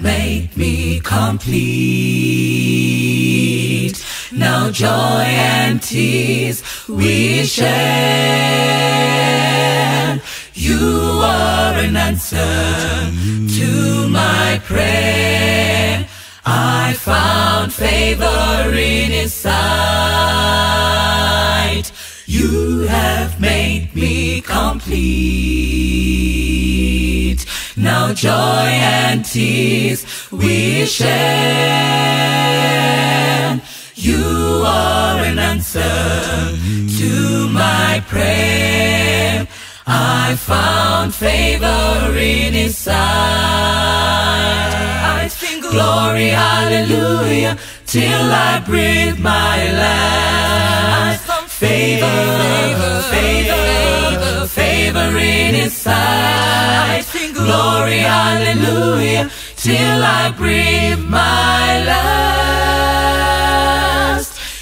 have made me complete. Now joy and tears we share. You are an answer to my prayer. I found favor in his sight. You have made me complete. Now joy and tears we share. You are an answer to my prayer. I found favor in his sight. I sing glory, hallelujah, till I breathe my last. Favor, favor, favor in his sight. Glory, hallelujah, till I breathe my last.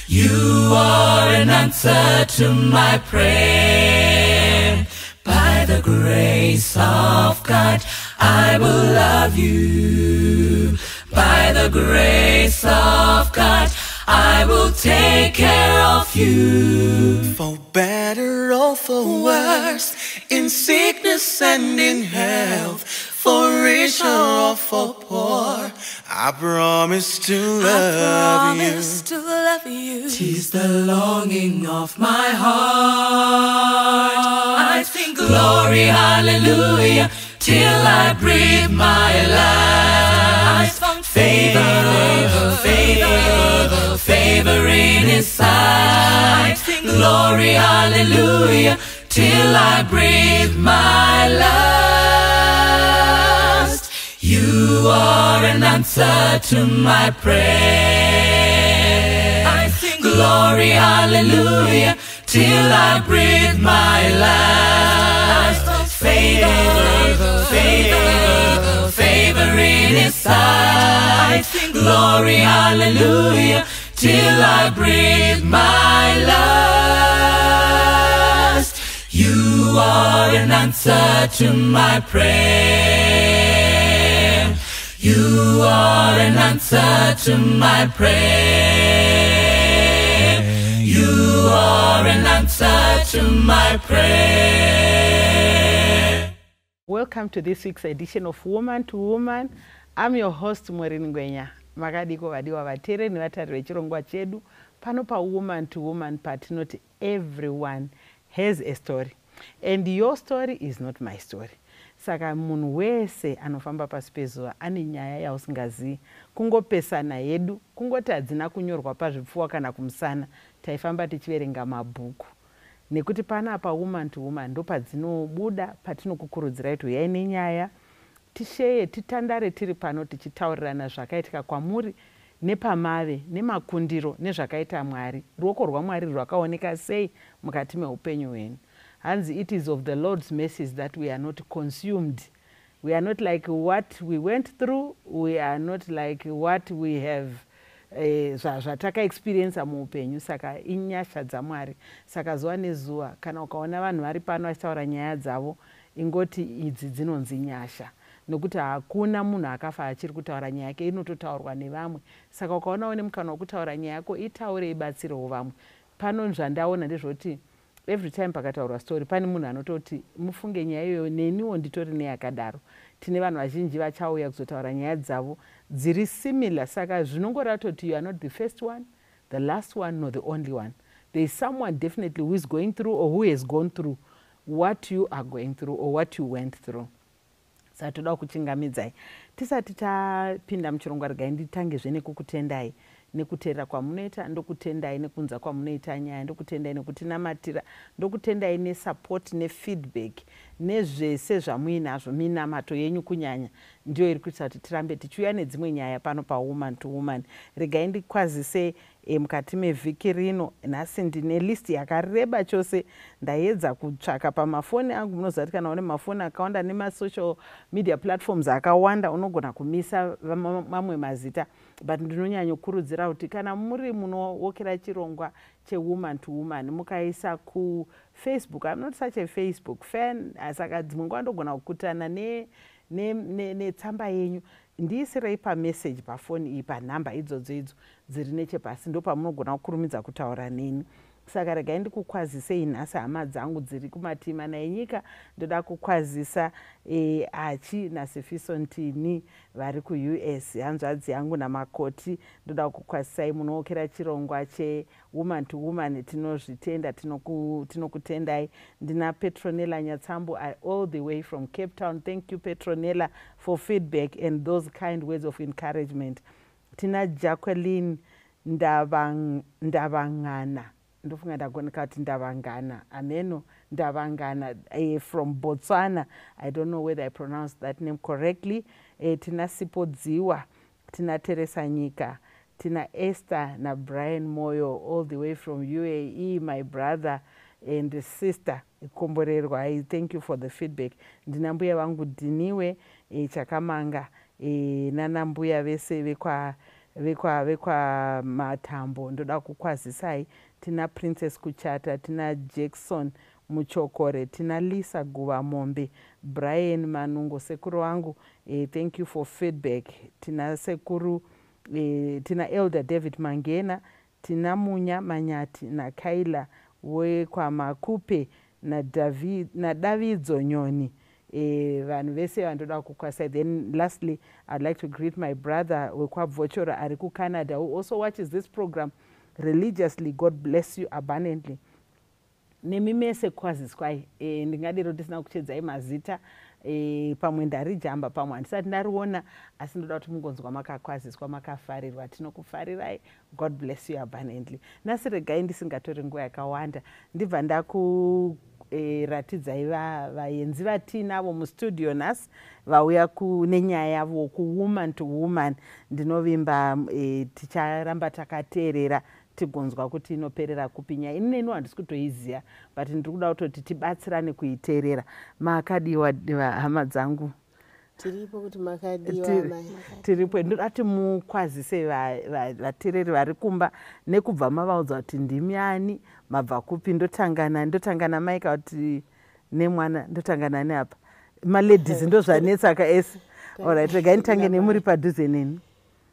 You are an answer to my prayer. By the grace of God, I will love you. By the grace of God, I will take care of you. For better or for worse, in sickness and in health, for rich or for poor, I promise to love you. to love you. Tis the longing of my heart. I sing glory, hallelujah, till I breathe my last. Favor, favor, favor in His sight. Glory, hallelujah, till I breathe my last. You are an answer to my prayer. I sing glory, hallelujah, till I breathe my last. Favor, favor, favor in His sight. Glory, hallelujah, till I breathe my last. You are an answer to my prayer. You are an answer to my prayer. You are an answer to my prayer. Welcome to this week's edition of Woman to Woman. I'm your host Maureen Ngwenya. Makadiko vadiwa vateereri nevatariri vechirongwa chedu. Pano pawoman to woman patinoti everyone has a story. And your story is not my story. Saka munhu wese anofamba pasi pezuva ane nyaya yausingazivi kungopesana hedu kungoti hadzina kunyorwa pazvipfuwa kana kumusana taifamba tichiverenga mabhuku. Nekuti panapa woman to woman ndo padzinobuda patinokukurudzirai kuti uyai nenyaya tisheye titandare tiri pano tichitaurirana zvakaitika kwamuri nepamave nemakundiro nezvakaita mwari. Ruoko rwamwari rwakaoneka sei mukati meupenyu hwenyu. Hanzi it is of the lord's mercies that we are not consumed. We are not like what we went through. We are not like what we have eh, zvatakaexperiensa muupenyu. Saka inyasha dzamwari. Saka zuva nezuva kana ukaona vanhu vari pano vachitaura nyaya dzavo ingoti idzi dzinonzi nyasha nokuti hakuna munhu akafa achiri kutaura nyaya yake inototaurwa nevamwe. Saka ukaonawo nemukana wokutaura nyaya yako itaure ibatsirewo vamwe. Pano zvandaona ndezvoti every time pakataurwa story pane munhu anototi mufunge nyaya iyoyo neniwo nditori neyakadaro tine vanhu vazhinji vachauya kuzotaura nyaya dzavo dziri similar. Saka zvinongoratoti you are not the first one the last one nor the only one. There is someone definitely who is going through or who has gone through what you are going through or what you went through saka toda kuchingamidzai tisati tapinda muchirongwa regai nditangezve nekukutendai. Nekuteerera kwamunoita ndokutendai nekunza kwamunoita nyaya ndokutendai nekutinamatira ndokutendai nesapoti nefeedback nezvese zvamuinazvo minamato yenyu kunyanya. Ndiyo iri kuitira kuti tirambe tichiuya nedzimwe nyaya pano pawoman to woman. Regai ndikwazise e, mukati mevhiki rino nhasi ndine listi yakareba chose. Ndaedza kutsvaka pamafoni angu munoziva kuti kana une mafoni akawanda nemasocial media platforms akawanda unogona kumisa mamwe mazita. But ndinonyanyokurudzira kuti kana muri munowokera chirongwa chewoman to woman mukaisa kufacebook am not such afacebook fan saka dzimwe nguva ndogona kukutana netsamba ne, ne yenyu ndiisirei pameseji pafoni iyi panhamba idzodzo idzo dziri nechepasi. Ndo pamunogona kukurumidza kutaura neni saka regai ndikukwazisei nhasi hama dzangu dziri kumatimana enyika ndoda kukwazisa e, achi nasifiso ntini vari kuus hanzvadzi yangu namakoti ndoda kukwazisai munookera chirongwa chewoman to woman tinozvitenda tinokutendai. Tino ndina petronella nyatsambu all the way from cape town. Thank you petronella for feedback and those kind words of encouragement. Tina jacqueline ndavang'ana ndava ndofunga ndagoneka kuti ndavangana ameno ndavangana uh, from botswana. I don't know whether i pronounce that name correctly. Uh, tina sipodziwa tina teresa nyika tina esther nabrian moyo all the way from uae my brother and sister. Ikomborerwa i thank you for the feedback. Ndina mbuya vangu dhiniwe e, chakamanga e, nana mbuya vese vekwa vekwa matambo ndoda kukwazisai. Tina princess kuchata tina jackson muchokore tina lisa guva mombe brian manungo sekuru vangu e, thank you for feedback. Tina sekuru e, tina elder david mangena tina munya manyati nakaila wekwamakupe nadavidzo na nyoni vanhu vese vandoda kukwasai then lastly iwould like to greet my brother wekwabvochora ari kucanada who also watches this program religiously. God bless you abundantly. Nemi mese kwaziswai e, ndingadero ndisina kuchedzai mazita e, pamwe ndarijamba pamwe. Handisati ndariona asi ndoda kuti mungonzwa makakwaziswa makafarirwa tinokufarirai. God bless you abundantly. Nhasi regai ndisingatori nguva yakawanda. Ndibva ndakuratidzai e, vaenzi va vatinavo mustudio nhasi vauya nenyaya yavo kuwoman to woman. Ndinovimba e, ticharamba takateerera tigonzwa kuti inoperera kupi nyaya ini neni handisi kutoiziva but ndiri kuda kutoti tibatsirane kuiteerera. Makadiwa hama dzangu tiripo kuti makadiwa tiripo ndoda kuti mukwazise vateereri vari kumba nekubva mavaudza kuti ndimi ani mabva kupi ndotangana ndotangana maika kuti nemwana ndotangana neapa maledhisi ndozvanetsaka ese. Allright regai nditange nemuri padhuze neni.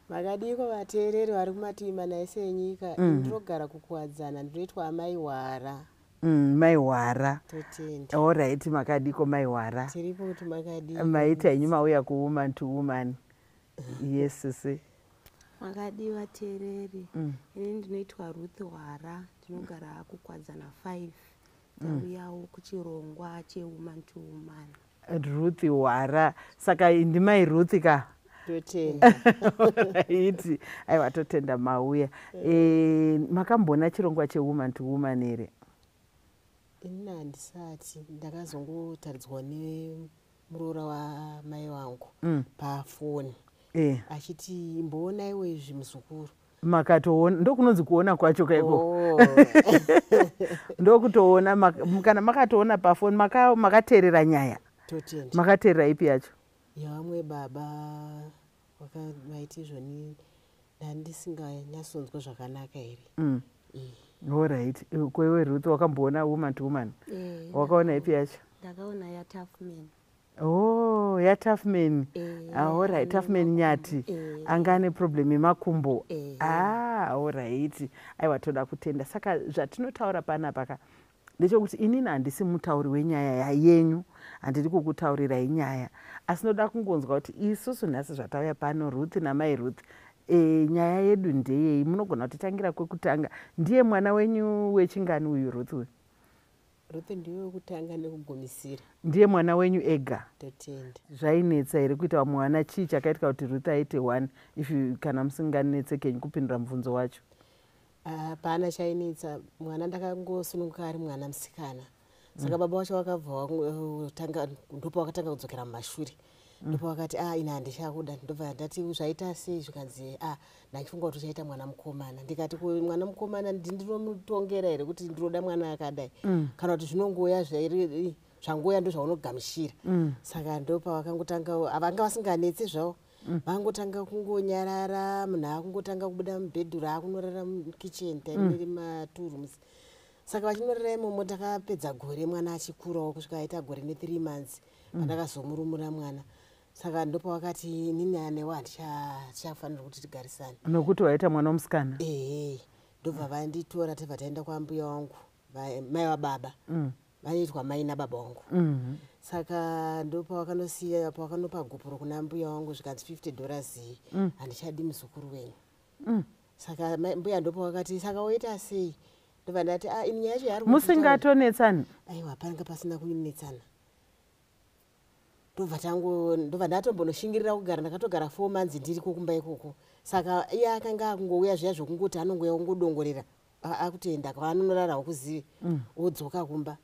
Makadiko vateereri vari kumativi naise enyika. Mm. ndinogara kukuwadzana ndinoitwa amai hwara mm, mai hwara totenda allright makadiko mai hwara tiripo kuti makadiko. Maita henyu mauya kuwoman to woman yes sisi makadiwa teereri mm. ini ndinoitwa ruth hwara. Ndinogara kukwadzana 5 tauyawo mm. kuchirongwa chewoman to woman ruth hwara. Saka ndimai ruth ka? Iti aiwa totenda mauya. E, makamboona chirongwa chewoman to woman here inini handisati ndakazongotaridzwa nemuroora wamai vangu mm. pafoni e. achiti imboonaiwo izvi muzukuru makatoona ndokunonzi kuona kwacho kaiko oh. ndokutoona kana makatoona pafoni makateerera nyaya makateerera ipi yacho yevamwe baba vakavaiti izvoni ndandisinganyatsonzwa zvakanaka here mm. Allright kwewe ruth wakamboona woman to woman? Eh, wakaona ipi yacho? ndakaona yatafman oh yatafman eh, allright tafman nyati. eh. anga ane problem yemakumbo ah allright aiwa toda kutenda. Saka zvatinotaura panapaka ndechekuti inini handisi mutauri wenyaya yenyu handiri kukutaurirai nyaya asi ndoda kungonzwa kuti isusu nhasi zvatauya pano ruth namai ruth e, nyaya yedu ndeyei munogona kutitangira kwekutanga. Ndiye mwana wenyu wechingani uyu ruth uyu ruth ndiwe wekutanga nekugumisira. Ndiye mwana wenyu ega zvainetsa here kuita mwana chii chakaitika kuti ruth aite one if kana musinganetsekenyu kupindura mubvunzo wacho? Hapana chainetsa. Mwana ndakangosununguka ari mwana musikana. Saka baba wacho wakabva ndopa wakatanga kudzokera mumashure ndopa wakati a ah, ina handichakuda. Ndobva ndati zvaita sei? Zvikanzi a ah, ndachifunga kuti uchaita mwana mukomana. Ndikati mwana mukomana ndindinomutongera here kuti ndinoda mwana akadai? Mm. kana kuti zvinongoya zvairi zvangoya ndo zvaunogamushira mm. saka ndopa vakangotanga vanga vasinganetse zvavo mm. vangotanga kungonyarara munhu akungotanga kubuda mubhedhuru akunorara mukicheni taineri maturums. Saka vachinorera imomo takapedza gore mwana achikurawo kusvika aita gore ne3 months pandakazomurumura mwana saka ndopawakati nini anewo handichafanirwa kuti tigarisane. Nokuti waita mwana womusikana ehe ndobva vanditora tebva taenda kwambuya wangu mai wababa vanoitwa mai nababa vangu Mhm. saka ndopawakandosiya pawakanopa gopuro kuna mbuya wangu zvikanzi 50 dollars handichadi muzukuru wenyu. Saka mbuya ndopawakati saka woita sei? Ndobva ndati a ini yacho yari musingatonetsani aiwa panga pasina kunetsana ndobva tangu ndobva ndatombonoshingirira kugara ndakatogara four months ndiriko kumba ikoko. Saka iye akanga akungouya zviya zvokungoti anongouya kungodongorera akutoenda kwaanonorarawo kuzive wodzoka kumba.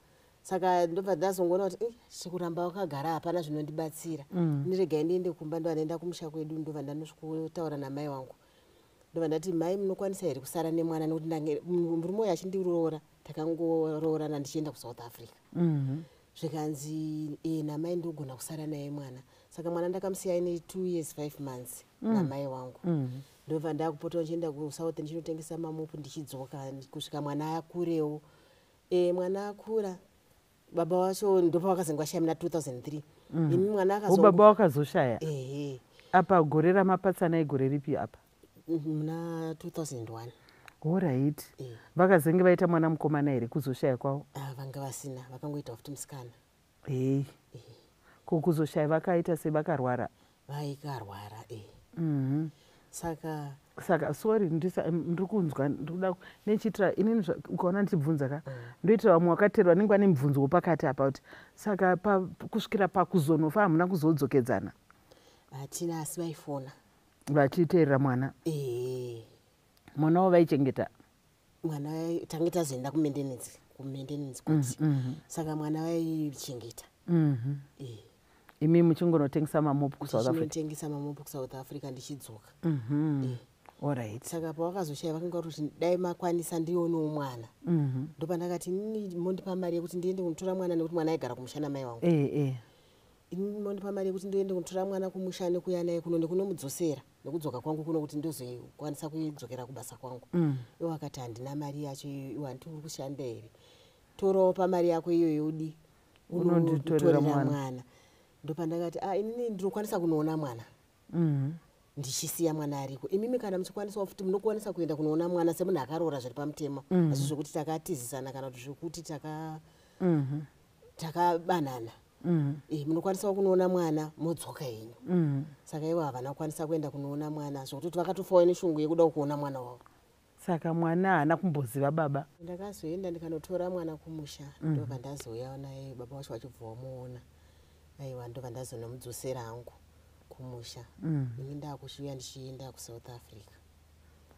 Saka ndobva ndazongoona kuti "Eh, chikuramba wakagara hapana zvinondibatsira. Ndiregai ndiende kumba ndova ndaenda kumusha kwedu ndobva ndanosvikotaura namai wangu. Ndobva ndati mai munokwanisa here kusara nemwana nekuti murume uyu achindiroora takangoroorana ndichienda kusouth africa. Mhm. Zvikanzi e namai ndogona kusara naye mwana. Saka mwana ndakamusiya ine two years five months namai wangu. Ndobva ndakupota ndichienda kusouth ndichinotengesa mamopu ndichidzoka kusvika mwana akurewo. E mwana akura baba wacho ndopawakazenge muna 2003 ini mwana akazo ubaba wakazoshaya? Ehe. Apa gore ramapatsanai gore ripi apa? Muna 2001 oright Eh. vakazenge vaita mwana mukomana here kuzoshaya kwavo? Ah, vanga vasina. Vakangoita kuti musikana. Hei ko kuzoshaya vakaita se vakarwara vaikarwara e Mhm. saka saka sorry ndisa- em, ndiri kunzwa ndikuda nechiitira inini ukaona ndichibvunza ka? Ndoitira vamwe wakateerwa nenge vane mubvunzo wepakati apa kuti saka pa- kusvikira pakuzonofa hamuna kuzodzokedzana? Hatina asi vaifona. Vachiteerera mwana? E mwana wavo vaichengeta? Mwana tange tazoenda kumendenedzi kumendenedzi kuti saka mwana vaichengeta Mhm. e imi muchingonotengesa mamopu kusouth africa? Ndichinotengesa mamopo kusouth africa ndichidzoka Mhm. Eh. oright saka pawakazoshaya vakange vari kuti dai makwanisa ndionewo mwana. Mhm. ndopandakati inini mondipa mari yekuti ndiende kunotora mwana nekuti mwana aigara kumusha namai wangu. Eh, eh. inini mondipa mari yekuti ndiende kunotora mwana kumusha nekuya naye kuno nekunomudzosera nekudzoka kwangu kuno kuti ndozokwanisa kuidzokera kubasa kwangu Mm. iwo akati handina mari yacho iwo handiti uri kushanda here torawo pamari yako iyoyo udi Unonditorera mwana. ndopandakati a inini ndinokwanisa kunoona mwana Mhm. ndichisiya mwana ariko imimi kana muchikwanisawo futi munokwanisa kuenda kunoona mwana semunhu akaroora zviri pamutemo asi zvokuti takatizisana kana kuti zvokuti taka Mhm. takabanana Mhm. e, munokwanisawo kunoona mwana modzoka henyu. Mhm. saka ivo havana kukwanisa kuenda kunoona mwana zvokuti vakatofawo neshungu yekuda kuona mwana wavo. Saka mwana haana kumboziva baba. Ndakazoenda ndikanotora mwana kumusha ndobva ndazouya naye baba vacho vachibva vamuona aiwa ndobva ndazonomudzosera hangu kumusha. Ini ndakushuya ndichienda kusouth africa.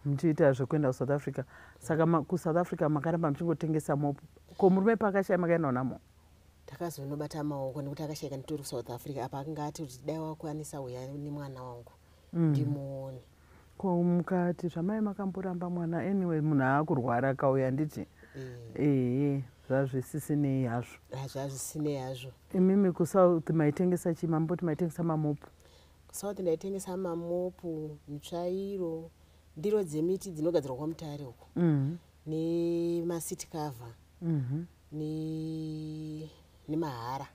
Muchiita zvekuenda kusouth africa. Saka kusouth africa makaramba muchingotengesa mopo ko murume pakashaya makaenda namo takazonobata maoko nekuti akashayika nditori kusouth africa. Apa akanga ati kuti dai wakwanisa uya nemwana wangu. Mm. ndimuone. Ko mukati zvamai makamboramba mwana. Anyway munhu aakurwara akauya nditi Eh, ehe zvazvisisinei hazvo. Hazvazisinei hazvo. Imimi kusouth maitengesa chi mamboti maitengesa mamopo kusouth ndaitengesa mamopu mitsvairo ndiro dzemiti dzinogadzirwa kwamutare Mhm. nemasiti cover. Mhm. ne- nemahara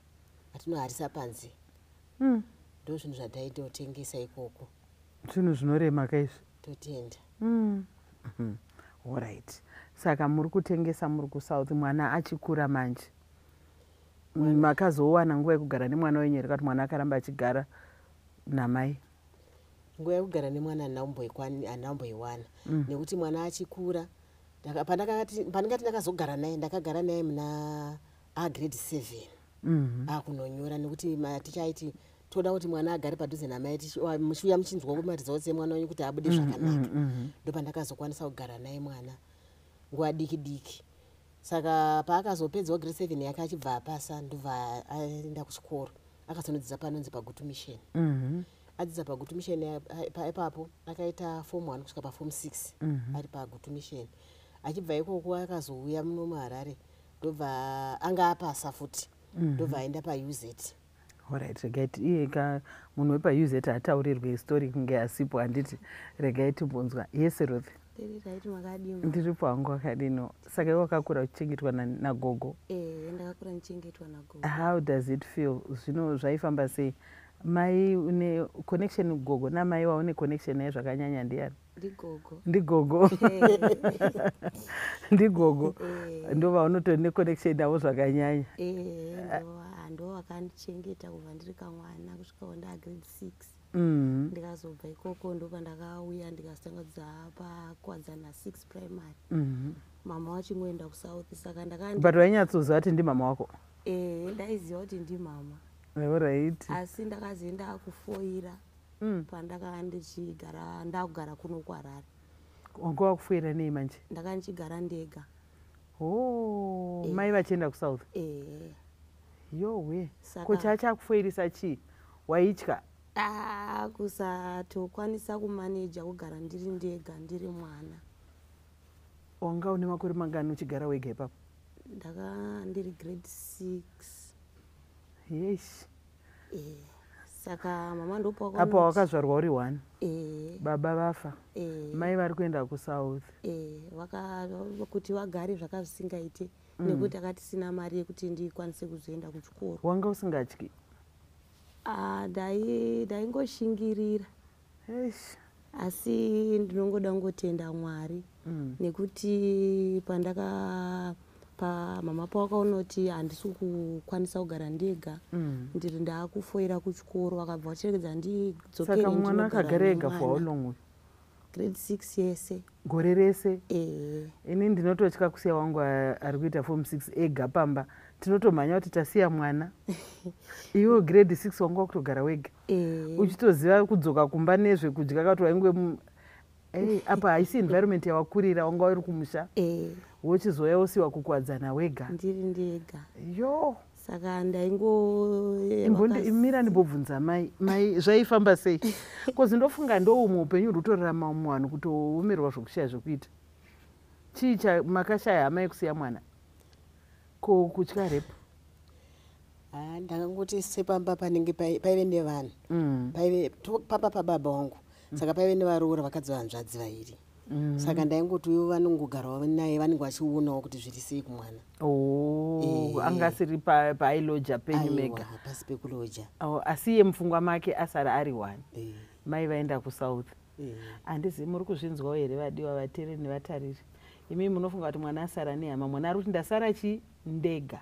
atinoharisa panze. Mm. ndo zvinhu zvataitotengesa ikoko. Zvinhu zvinorema kaizvi. Totenda. Mm. Mhm. allright saka muri kutengesa muri kusouth mwana achikura manje. Makazowana nguva yekugara nemwana wenyu here kuti mwana akaramba achigara namai? Nguva yekugara nemwana handinamboiwana nekuti mwana achikura pandingati ndakazogara naye ndakagara naye muna agrade seven. Mhm. akunonyora nekuti maticha aiti toda kuti mwana agare padhuze namai muchiuya muchinzwa kumaridza kuti mwana wenyu kuti abude zvakanaka. ndopandakazokwanisa kugara naye mwana nguva diki diki. Saka paakazopedzawo grade seven yake achibva apasa ndobva aenda kuchikoro. Akazonodzidza panonzi pagutu mission. Mhm. adzidza pagutu mission ipapo akaita form one kusvika paform six ari pagutu mission. Achibva ikoko akazouya muno muharare ndobva anga apasa futi ndobva aenda pauz allright regai iye ka munhu wepauzet ataurirwe stori kunge asipo handiti regai timbonzwa yese makadini ndiripo hangu akadino saka iwe wakakura uchichengetwa na- nagogo ndakakura ndichengetwa nagogo how does it feel? Zvino zvaifamba sei? Mai une connection gogo namai waune connection naye zvakanyanya ndiani ndigogo ndigogo ndova unotoni neconnection navo zvakanyanya ndo vakandichengeta kubva ndiri kamwana kusvikawo ndaagrade six. Mm-hmm. Ndikazobva ikoko ndopa ndakauya ndikazotanga kudzidza pakwadzana six primary. Mm-hmm. Mama wachingoenda kusouth saka ndakabut wainyatsoziva kuti ndimama wako? E ndaiziva kuti ndimama oright asi ndakazoenda akufoira Mm. pandakanga ndichigara ndakugara kuno kwarari wanga wakufuyira nei manje? Ndakanga ndichigara ndega. O Eh. mai vachienda kusouth? Eh, yowe ko chachakufoirisa chii waitya? Ah, kusatokwanisa kumaneja kugara ndiri ndega ndiri mwana. Wanga une makore mangani uchigara wega ipapo? Ndaka ndiri grade six. Yeshi eh, saka mama ndopo apa wakazvarwa uri one? Eh, baba vafa? Eh, mai vari kuenda kusouth? Eh, vaka kuti vagare zvakavisingaite nekuti akatisina mari yekuti ndikwanise kuzoenda kuchikoro. Wanga usingatyi? Ah, ndai- ndaingoshingirira yeshi asi ndinongoda ngotenda mwari Mm. nekuti pandaka pa mama pawakaonoti handisi kukwanisa kugara ndega. Mm. ndiri ndaakufoira kuchikoro vakabva vachiregedza saka mwana akagara ega for how ndidzokere long grade six yese. Gore rese? Eh, ini ndinototya kusiya wangu ari kuita form six ega pamba. Tinotomhanya kuti tasiya mwana. Iwo grade six wanga wakutogara wega. Eh, uchitoziva kudzoka kumba nezvekudya kati wainge ei apa haisi environment yawakurira wanga uri kumusha? Eh, wochizouya wosiwa kukwadzana wega? Ndiri ndega. Yo. Saka ndaingo Imbonde- vakas- mira ndimbobvunza mai mai zvaifamba sei? Kozi ndofunga ndoumwe upenyu huri kutorarama muvanhu kutoomerwa zvokushaya zvekuita chii cha makashaya hama yekusiya mwana? Ko kutya repo? Ha ndakangoti sepamba panenge pai- paive nevanhu. Mm, paive pamba pababa vangu saka paive nevaroora vakadzi vanzvadzi vairi. Mm. saka ndaingoti ivo vanongogarawo naye vanenge vachionawo kuti zviri sei kumwana. Oh, anga asiri pa- paailoja penyu mega. pasi pekuloja. Oh, asi iye mupfungwa make asari ari one mai vaenda kusouth. Handizivi muri kuzvinzwawo here vadiwa vateereri nevatariri? Imi munofunga kuti mwana asara nehama mwana ari kuti ndasara chi ndega.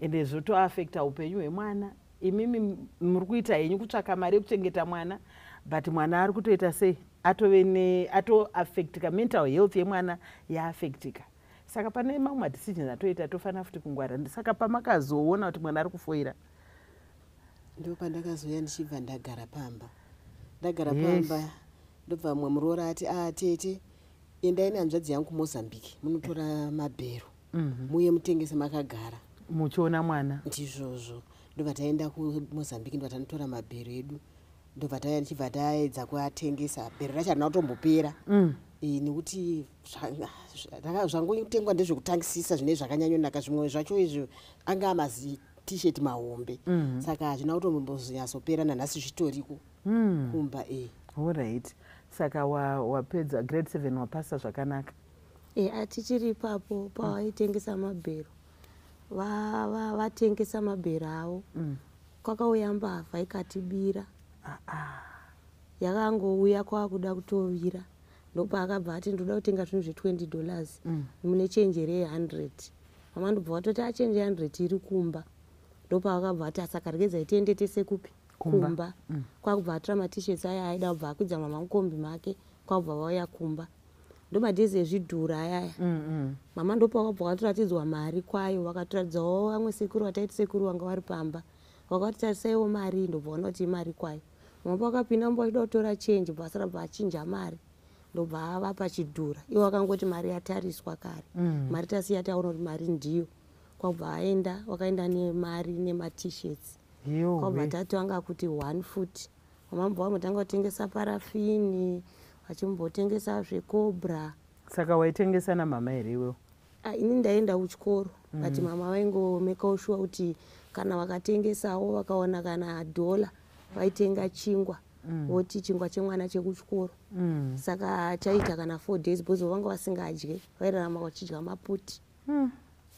Ende zvotoafekta upenyu hwemwana. Imimi muri kuita henyu kutsvaka mari yekuchengeta mwana but mwana ari kutoita sei? Atove ne atoafektika mental health yemwana yaafektika saka pane mamwe madecisions atoita tofanira futi kungwara. Saka pamakazoona kuti mwana ari kufoira. Ndo pandakazoya ndichibva ndagara pamba. Ndagara Yes. pamba ndobva mumwe muroora ati a tete endai nehanzvadzi yangu kumozambique munotora mabhero Mhm. muye mutengese makagara. Muchiona mwana. Ndizvozvo. Ndobva taenda kumozambique ndobva tanotora mabhero edu ndobva taya tichibva taedza kuatengesa. Bhero racho harina kutombopera. Mm. Eh, nekuti zvangotengwa ndezvekutangisisa zvine zvakanyanyonaka zvimwe zvacho izvo anga amazi tisheti mahombe. Mhm. saka hazvina kutombozonyatsopera nanhasi zvitoriko Mm. kumba e allright saka wa- wapedza grade seven wapasa zvakanaka. E atichiri ipapo pawaitengesa mabhero. Va- va- vatengesa mabhero avo Mm. kwakauya mbavha ikatibira Ah, ah. yakangouya kwaakuda kutovira ndopaakabva ati ndoda kutenga zvinhu zve20 dollars Mm. mune chenjeri ye100 mama ndobva watoti achenje ye100 iri kumba ndopaakabva ati asaka regedzai tiende tese kupi Kumba. kumba Mm. kwakubva atora matishets aya aida kubva akwidza mama mukombi make kwakubva vauya kumba ndomadhezi ezvidhura ayaya Mm, mm. mama ndopawakabva watoratidzwa mari kwayo wakatoratidzawo vamwe sekuru wataiti sekuru wanga vari pamba wakati tarisaiwo mari ndobva waona kuti imari kwayo mama pawakapinda mbo achida kutora chenji basa rabva achinja mari ndobva avapa chidhura. Iwo wakangoti mari yatariswa kare. Mm. mari tasiya taona kuti mari ndiyo. Kwakubva aenda wakaenda nemari nematishets kwabva tatanga kuti one foot. Mamambva vamotanga kutengesa parafini vachimbotengesa zvecobra saka waitengesa namama here iwewo ini ndaenda kuchikoro. But mama vaingomekawo shuwa kuti kana vakatengesawo vakaona kana dhola vaitenga chingwa voti chingwa chemwana chekuchikoro Mm. saka chaita kana four days because vanga vasingadye vairarama vachidya maputi Mm.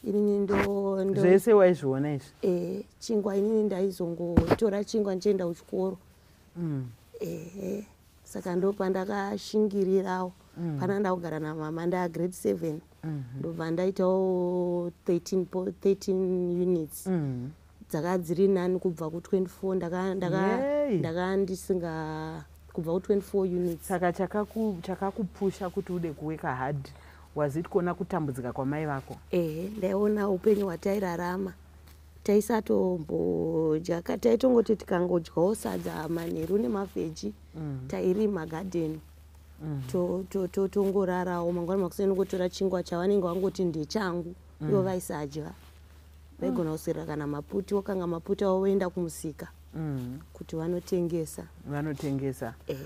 inini ndo ndo waizviona izvi eh, chingwa inini ndaizongotora chingwa ndichienda kuchikoro Mm. ehe saka ndo pandakashingirirawo Mm. pana ndakugara namama ndaa grade seven Mhm. ndobva ndaitawo 13 po- 13 units Mm. Dzaka dziri nani kubva ku24 ndaka ndisinga kubva ku24 units. Saka chakaku- chakakupusha kuti ude kuweka hard was it kuona kutambudzika kwamai vako? Ehe ndaiona upenyu hwatairarama. Taisatombodya ka- taitongoti tikangodyawo sadza manheru nemavheji Mm. tairima gadheni Mm. to- to- to- tongorarawo mangwana makuseni ngotora chingwa chavanenge vangoti ndechangu ivo vaisadya vaigona kuswera kana maputi wakanga maputi avo voenda kumusika Mm. kuti vanotengesa vanotengesa Eh,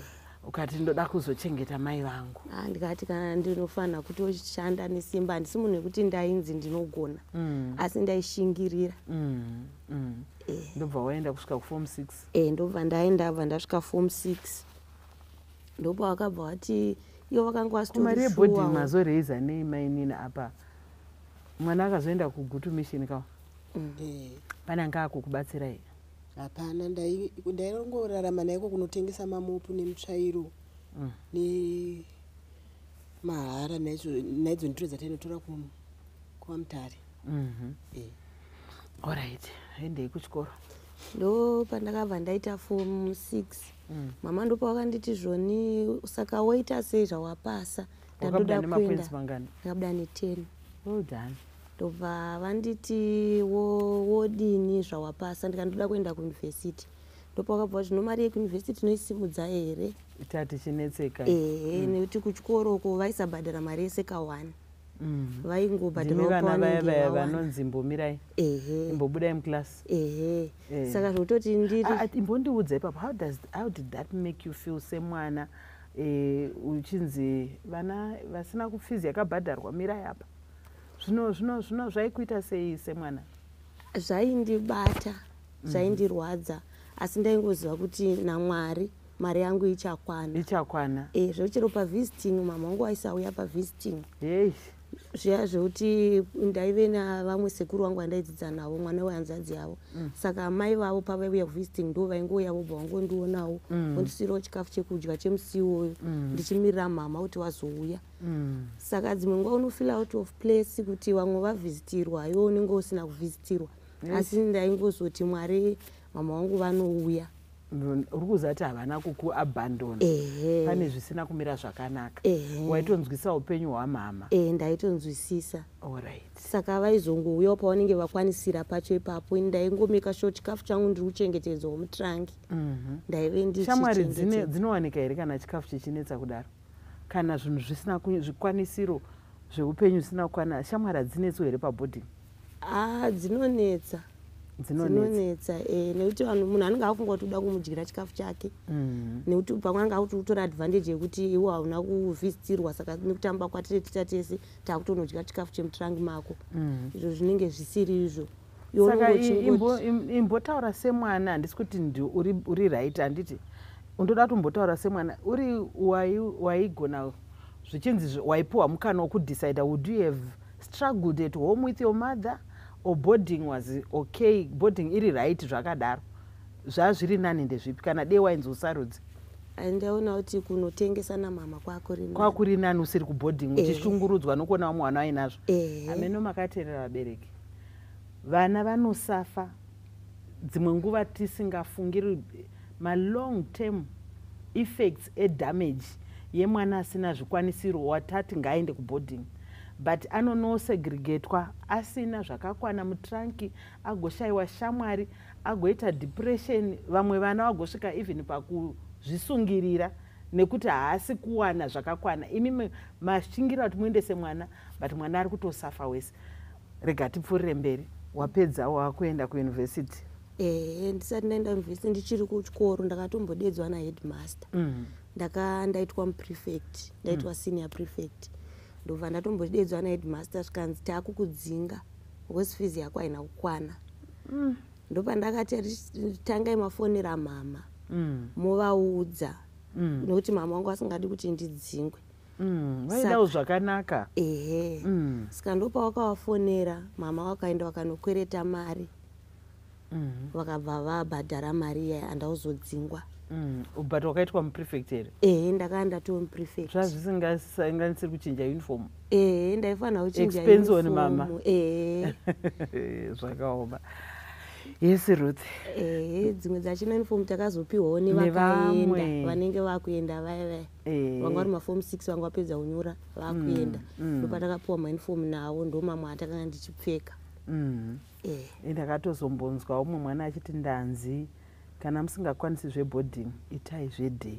ukati ndoda kuzochengeta mai vangu ah, ndikati kana ndinofanira kutoshanda nesimba handisi munhu wekuti ndainzi ndinogona Mm. asi ndaishingirira Mm. Mm. Eh. ndobva waenda kusvika kuform six e ndobva ndaenda bva ndasvika form six ndopa wakabva wati ivo vakanga yeboarding wasitorisuwawo mazoreiza nei mainini apa mwana akazoenda kugutu mission kawa Eh, pane anga akukubatsirai hapana ndai- ndairongorarama naiko kunotengesa mamopu nemutsvairo Mm. nemahara naidzo ndiro dzatainotora kwamutare Mhm. Eh. allright endei kuchikoro. Ndo pandakabva ndaita form six. Mm. mama ndopa wakanditi zvoni saka waita sei zvawapasa? Ndandoda kuenda. ndakabuda neteni well done ndobva vanditi wo- wodini zvawapasa? Ndikandoda kuenda kuyunivhesiti. Ndopa wakabva kuti no mari yekuyunivhesiti noisimudza here? Tati chinetseka ehe nekuti kuchikoroko vaisabhadhara mari yeseka one. Mm. ndimi vaingobhadharawo vana vaya vaya vanonzi imbomirai ehe. Imbobudai muklasi ehe. Eh. saka zvokutoti ndiri Ah, ah, imbondiudza ipapo how, does, how did that make you feel semwana? Eh, uchinzi vana vasina kufizi yakabhadharwa mirai apa zvino zvino zvino zvaikuita sei semwana? Zvaindibata zvaindirwadza. Asi ndaingoziva kuti namwari mari yangu ichakwana. Ichakwana. E zvochero pavisiting mama wangu aisauya pavisiting hei zviya zvekuti ndaive navamwe sekuru vangu vandaidzidza navo mwana wehanzvadzi yavo saka amai vavo pavaiuya kuvisiting ndo vaingouya vobva vangondionavo Mm. vondisiyirawo chikafu chekudya chemusi iwoyo Mm. ndichimirira mama kuti wazouya Mm. saka dzimwe nguva unofeel out of place kuti vamwe vavhisitirwa iwe unenge usina kuvhisitirwa Yes. asi ndaingozoti mwari mama vangu vanouya uri kuzati havana kukuabhandona ehe. Pane zvisina kumira zvakanaka. Ehe. waitonzwisa upenyu hwamama? E ndaitonzwisisa allright saka vaizongouyawo pavanenge vakwanisira pacho ipapo. Ini ndaingomeka sure chikafu changu ndiri kuchengetedzawo mutrangi. Mhm. ndaive shamwari dzine- ndichichengetedza dzinowanika here kana chikafu chichinetsa kudaro? Kana zvinhu zvisina zvikwanisiro zveupenyu zvisina kukwana? Shamwari hadzinetsi here pabhodhing a dzinonetsa dzinonetsa. E nekuti vanhu munhu anenge afunga kuti uda kumudyira chikafu chake. Mhm. nekuti pamwe anga kuti utora advantage yekuti iwo hauna kuvhisitirwa saka nekutamba kwatiretiita tese taakutonodya chikafu chemutrangi mako. Mhm. izvo zvinenge zvisiri izvo. Iwe saka imbotaura semwana handisi kuti ndi uri, uri right handiti. Undoda kuti umbotaura semwana uri wai- waigona zvichinzi zvi- waipiwa mukana wokudecida would you have struggled at home with your mother or boarding was okay. Boarding iri right zvakadaro. Zvazviri nani ndezvipi? Kana dei wainzi usarudzi? Ndaona kuti kunotengesa namama kwakuri kwakuri nani usiri kuboarding Ehe. uchishungurudzwa nokuona vamwe vana vainazvo ehe ameno makateerera vabereki. Vana vanosafa dzimwe nguva tisingafungiri malong term effects edamage yemwana asina zvikwanisiro watati ngaaende kuboarding but anonosegregatwa asina zvakakwana mutranki agoshayiwa shamwari agoita depression vamwe vana vagosvika even pakuzvisungirira nekuti haasi kuwana zvakakwana. Imi mashingira kuti muendese mwana but mwana ari kutosafa wese. Rega tipfuurire mberi wapedza wakuenda kuyunivhesiti. Ehe ndisati ndaenda yunivhesiti ndichiri kuchikoro ndakatombodedzwa naheadmaster. Mm. ndaka ndaitwa muprefect ndaitwa senior prefect ndobva ndatombodedzwa naheadmaster zvikanzi taakukudzinga because fees yako haina kukwana mm. ndopandakati tangai mafonera mama mm. movaudza mm. nokuti mama wangu asingadi kuti ndidzingwe Mm, vaidawo zvakanaka ehe Mm. saka ndopawakavafonera mama wakaenda wakanokwereta mari Mhm. vakabva vabhadhara mari iya andauzodzingwa Mm. But wakaitwa muprefect here? Ehe ndakanga ndatomuprefect zvazvisingasanganisiri kuchinja uniform? Ehe ndaifanira kuchinja Expense on uniform. mama. ehe. Zvakaoma. Yes ruth. Ehe dzimwe dzachina uniform takazopiwawo nevakaenda vanenge vakuenda vai vai vanga vari mafom six vanga vapedza kunyora vakuenda. Mm. ndopatakapiwa mauniform nawo ndo mamwe atakanga ndichipfeka. Eh, ndakatozombonzwa umwe mwana achiti ndanzi kana musingakwanisi zveboarding itai zveday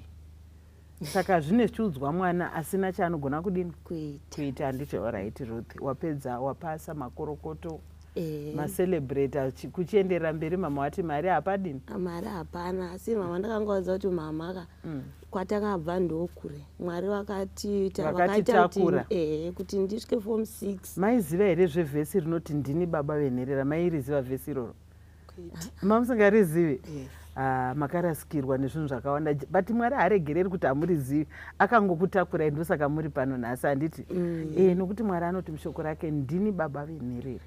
saka zvine zvichiudzwa mwana asina chaanogona kudini? Kuita. Kuita ndicho right ruth. Wapedza wapasa makorokoto Eh, macelebrata kuchienderera mberi mama wati mari hapadini mari hapana. Asi mama ndakangaudza kuti mama ka Mm. kwatakabva ndokure. Mwari vakatiita Vakatitakura. eh, kuti ndisvike form six. Maiziva here zvevhesi rinoti ndini baba venherera? Mairiziva vhesi iroro? Mamusingarizivi Eh. Ah, makarasikirwa nezvinhu zvakawanda but mwari haaregereri kuti hamurizivi akangokutakurai ndosaka muri pano nhasi handiti Mm. e nokuti mwari anoti mushoko rake ndini baba venherere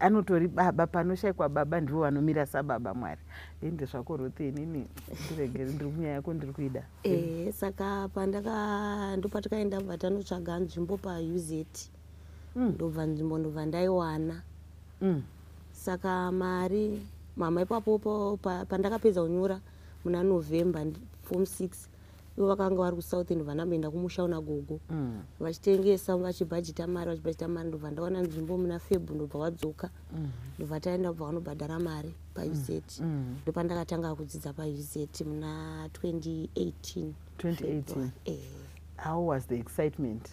anotori baba panoshayikwa baba ndivo vanomira sababa mwari ende zvako ruti inini ndiregeri ndiri kunyaya yako ndiri kuida Eh, saka pandaka ndopatakaenda bva tanotsvaga nzvimbo pauz Mm. ndobva nzvimbo ndobva ndaiwana Mm. saka mari mama ipapo pa- pa- pandakapedza kunyora muna november form six ivo vakanga vari kusouth ndobva ndamboenda kumusha una gogo. Mm. vachitengesa vachibhajita mari vachibhajita mari ndobva ndawana nzvimbo muna febhu ndobva wadzoka. Mm. ndobva taenda kubva vanobhadhara mari pauz Mm. ndopandakatanga kudzidza pauz muna 2018 2018 Eh. how was the excitement?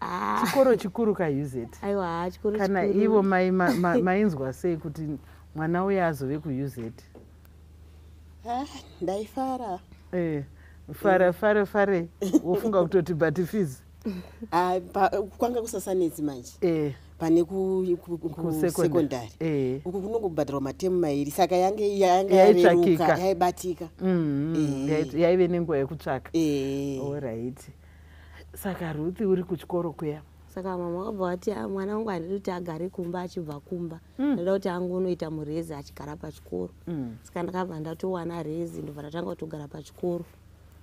Ah, chikoro chikuru kauz aiwa chikoro kana ivo mai- ma- ma- mainzwa sei kuti mwana uyo azove kuuz ndaifara. Eh, fare fare fare. Wofunga kutoti Ah, pa- kwanga kusasanedzi manje? Eh, pane ku- ku- ku- Kusekondari. eh. uku kunongobhadharwa matemu mairi saka yange yanga Yaitsvakika. yareruka yaibatika. Mm, Eh. yai- yaive nenguva yekutsvaka. Eh, olright saka ruthi uri kuchikoro kuya saka mama wakabva vati "Ah, mwana wangu handidi kuti agare kumba achibva kumba Mm. ndoda kuti angonoita murezi achigara pachikoro Mm, saka ndakabva ndatowana rezi ndobva ndatanga kutogara pachikoro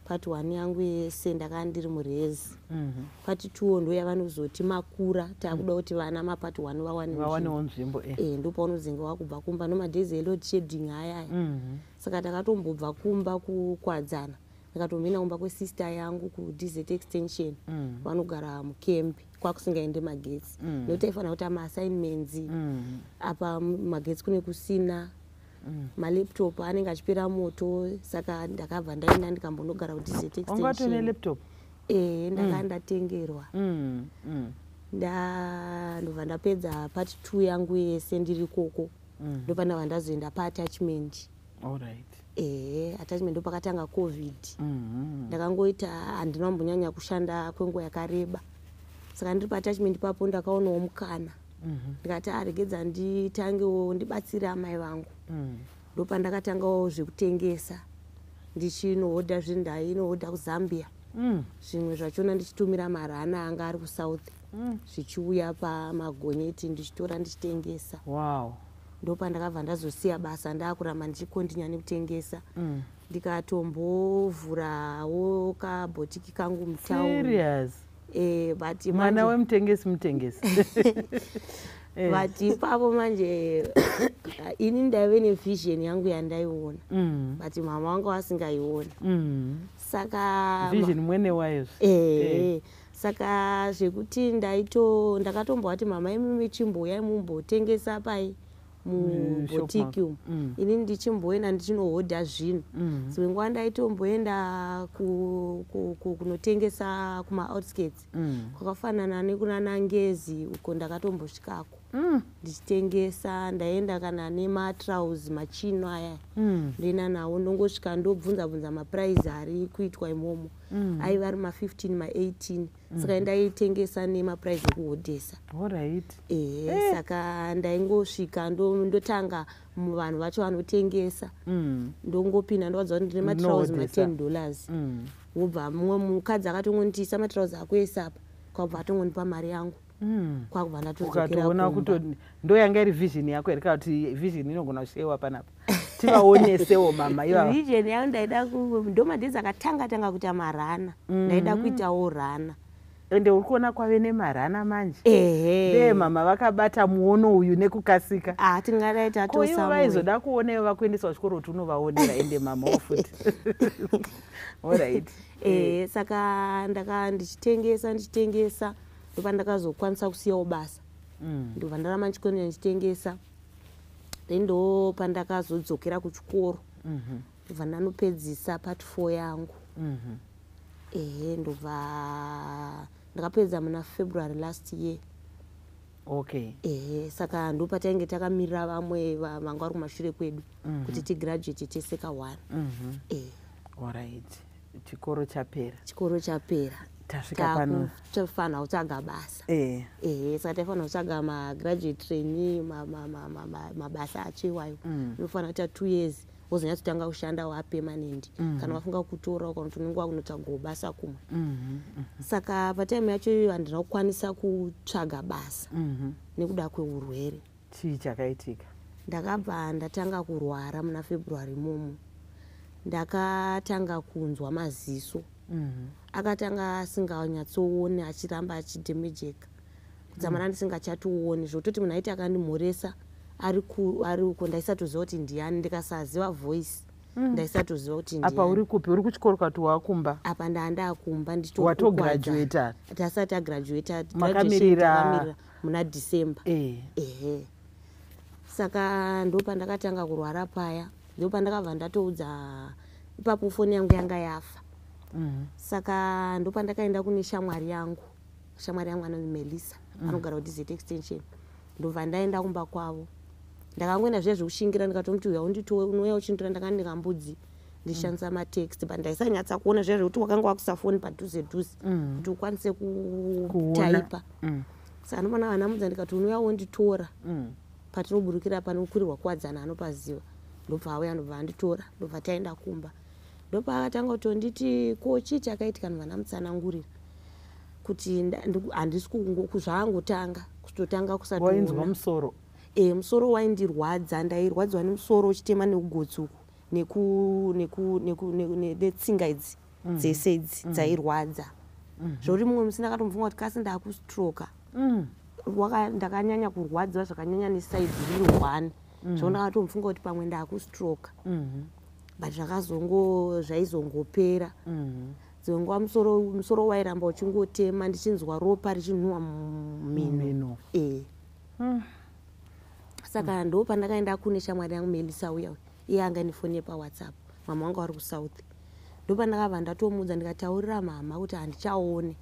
pati one yangu yese ndakanga ndiri murezi mhm. pati tuwo ndo yavanozoti makura takuda kuti vana mapati one vawane vawanewo nzvimbo eh. e ndopaunozinge wakubva kumba nomadhezi elod sheding ayaya Mhm. saka ndakatombobva kumba kukwadzana ndikatomhina kumba kwesister yangu kudz extension Mm. vanogara mukembi kwakusingaende magetsi Mm. nekuti aifanira kuti amaassignments Mm. apa magetsi kune kusina Mm. malaptop anenge achipera moto saka ndakabva ndaenda ndikambonogara kudz wangatone extension laptop ee ndakanga ndatengerwa Mm, mm, nda ndobva ndapedza pati two yangu yese ndiri koko mm. ndopandabva ndazoenda paattachment Alright. ehe attachment ndopakatanga covid Mhm. ndakangoita handina kumbonyanya kushanda kwenguva yakareba saka ndiri paattachment ipapo ndakaonawo mukana. Ndikati aregedza nditangewo ndibatsire amai vangu. Mm. ndopandakatangawo zvekutengesa. Ndichinohodha zvinhu ndainohodha kuzambia. Mm. zvimwe zvachona ndichitumira marana anga ari kusouth. Mm. zvichiuya pamagonyeti ndichitora ndichitengesa. Wow. Ndopandakabva ndazosiya basa ndaakuramba ndichikontinya nekutengesa. Mm. ndikatombovhurawo kabhotiki kangu mutauni Eh, but mwana wemutengesi mutengesi Eh. but ipapo manje ini ndaive nevhizheni yangu yandaiona Mm. but mama wangu asingaiona Mm. saka vision mwene wayo ehe saka zvekuti ndaito ndakatombwa kuti mama imimi chimbouyai mumbotengesa pai mubhotiki umu Mm. ini ndichimboenda ndichinohodha zvinhu Mm. dzimwe nguva ndaitomboenda ku- ku- ku- kunotengesa kumaoutskirts Mm. kwakafanana nekuna nangezi uko ndakatombosvikako Mm. ndichitengesa ndaenda kana nematrausi machino aya Mm. ndoenda nawo ndongosvika ndobvunza bvunza mapuraizi ari kuitwa imomo Mm. aiva ari ma15 ma18 saka ndaitengesa nemapuraizi ekuhodhesa Alright. ehe saka ndaingosvika ndo- ndotanga muvanhu vacho vanotengesa Mm. ndongopinda ndowadza kuti ndine Unohodhesa. ma10 dollars Mm. wobva mumwe mukadzi akatongondiisa matirauzi ako ese apa kwakubva atongondipa mari yangu Mm. ndatodzokera ukatoona kuti ndo yanga iri vhizhini yako here kana kuti vhizhini inogona kushewa panapa? Tivaonesewo mama vision yangu ndaida ku- ndo madhezi akatanga tanga kuita marana Mhm. ndaida kuitawo rana. Ende uri kuona kwave nemarana manje? Ehe. Ndee mama vakabata muono uyu nekukasika. Ah tingadai ko ivo tatosa vaizoda kuonewo vakuendesa kuchikoro kuti unovaonera ende mamawo futi orit eh saka ndaka ndichitengesa ndichitengesa ndopa ndakazokwanisa kusiyawo basa. Mm. ndobva ndarama ndichikonera ndichitengesa. Then ndo pandakazodzokera kuchikoro. Mhm. ndobva ndanopedzisa part four yangu. Mhm. ehe ndobva ndakapedza muna february last year. Okay. Ehe saka ndopatainge takamirira vamwe va- vanga vari kumashure kwedu Mhm. kuti tigraduate teseka one. Mhm. ehe. Orit chikoro chapera. Chikoro chapera tasvika pano tafanira kutsvaga basa Eh. ehe saka taifanira kutsvaga magraduate trainee ma- ma- ma- ma- ma- mabasa achiwayo Mm. unofanira kuita two years wozonyatsotanga kushanda wapermanent Mhm. kana wafunga kutora kana kuti unenge wakunotsvagawo basa kumwe Mhm. Mhm. saka pataimu yacho iyoyo handina kukwanisa kutsvaga basa nekuda kweurwere chii chakaitika ndakabva ndatanga kurwara muna february momo ndakatanga kunzwa maziso Mhm. Akatanga asinganyatsooni achiramba achidhemejeka. Kudzamana ndisingachatooni zvokutoti munhu aiti akandimhoresa ari uko ndaisatoziva kuti ndiani ndikasaziva voice ndaisatoziva kuti apa uri kupi? Uri kuchikoro kati wakumba apa ndaandakumba Watograduata. tasati agraduata Makamirira- muna december. Eh. ehe. Saka ndo pandakatanga kurwara paya ndo pandakabva ndatoudza ipapo foni yangu yanga yafa Mhm. saka ndo pandakaenda kune shamwari yangu. Shamwari yangu anonzi melisa anogara kudz extension. Ndobva ndaenda kumba kwavo. Ndakangoenda zviya zvekushingira ndikatomuti uya undito unouya uchinditora ndakanga ndingambudzi ndishandisa matext but ndaisanyatsa kuona zviya zvekuti wakanga wakuisa foni padhuze dhuze. Mm. kuti ukwanise kutaipa Mm. saka ndopana vanamudza ndikati unouya wonditora. Mm. patinoburukira panokurirwa kuwadzana anopaziva ndobva auya ndobva anditora ndobva taenda kumba ndopaakatanga kutonditi ko chii chakaitika vanhu vanamutsanangurira kuti handisi kuzvaangotanga kutotanga wainzwa kusatoona musoro? E musoro waindirwadza ndairwadziwa nemusoro uchitema nekugotsuku neku- neku- neku- neku- ne- netsinga idzi dzese idzi dzairwadza. Zvokuti mumwe musi ndakatomubvunga kuti kasi ndakustroka Mm. ndakanyanya kurwadziwa zvakanyanya nesaidzi riri one zvo ndakatomubvunga kuti pamwe ndakustroka Mhm. But zvakazongo zvaizongopera. Mhm. dzonguva musoro musoro wairamba uchingotema ndichinzwa ropa richinhuhwa mumino e. Mm. saka ndo pandakaenda kune shamwari yangu melisa uya iye anga nefoni yepawhatsapp mama wangu ari kusouth. Ndo pandakabva ndatomudza ndikataurira mama kuti handichaone.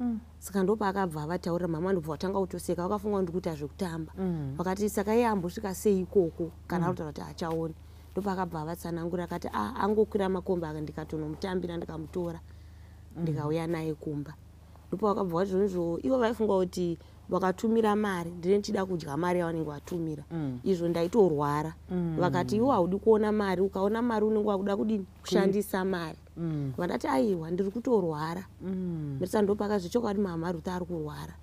Mm. saka ndo paakabva avataurira mama ndobva watanga kutoseka vakafunga ndikuita zvekutamba. Mm. vakati saka iye ambosvika sei ikoko? Kana ari kutaura kuti hachaoni ndo paakabva avatsanangura akati a angokwira makomba aka ndikatonomutambira ndikamutora ndikauya naye kumba. Ndipo vakabva vati zvonizvo ivo vaifunga kuti vakatumira mari ndine ndichida kudya mari yavanenge vatumira. Mm. izvo ndaitorwara. Mm. vakati iwo haudi kuona mari ukaona mari unenge wakuda kudini kushandisa mari. Mm. vandati aiwa ndiri kutorwara. Mm. mesa ndopakazvi chokwadi mama ruta ari kurwara.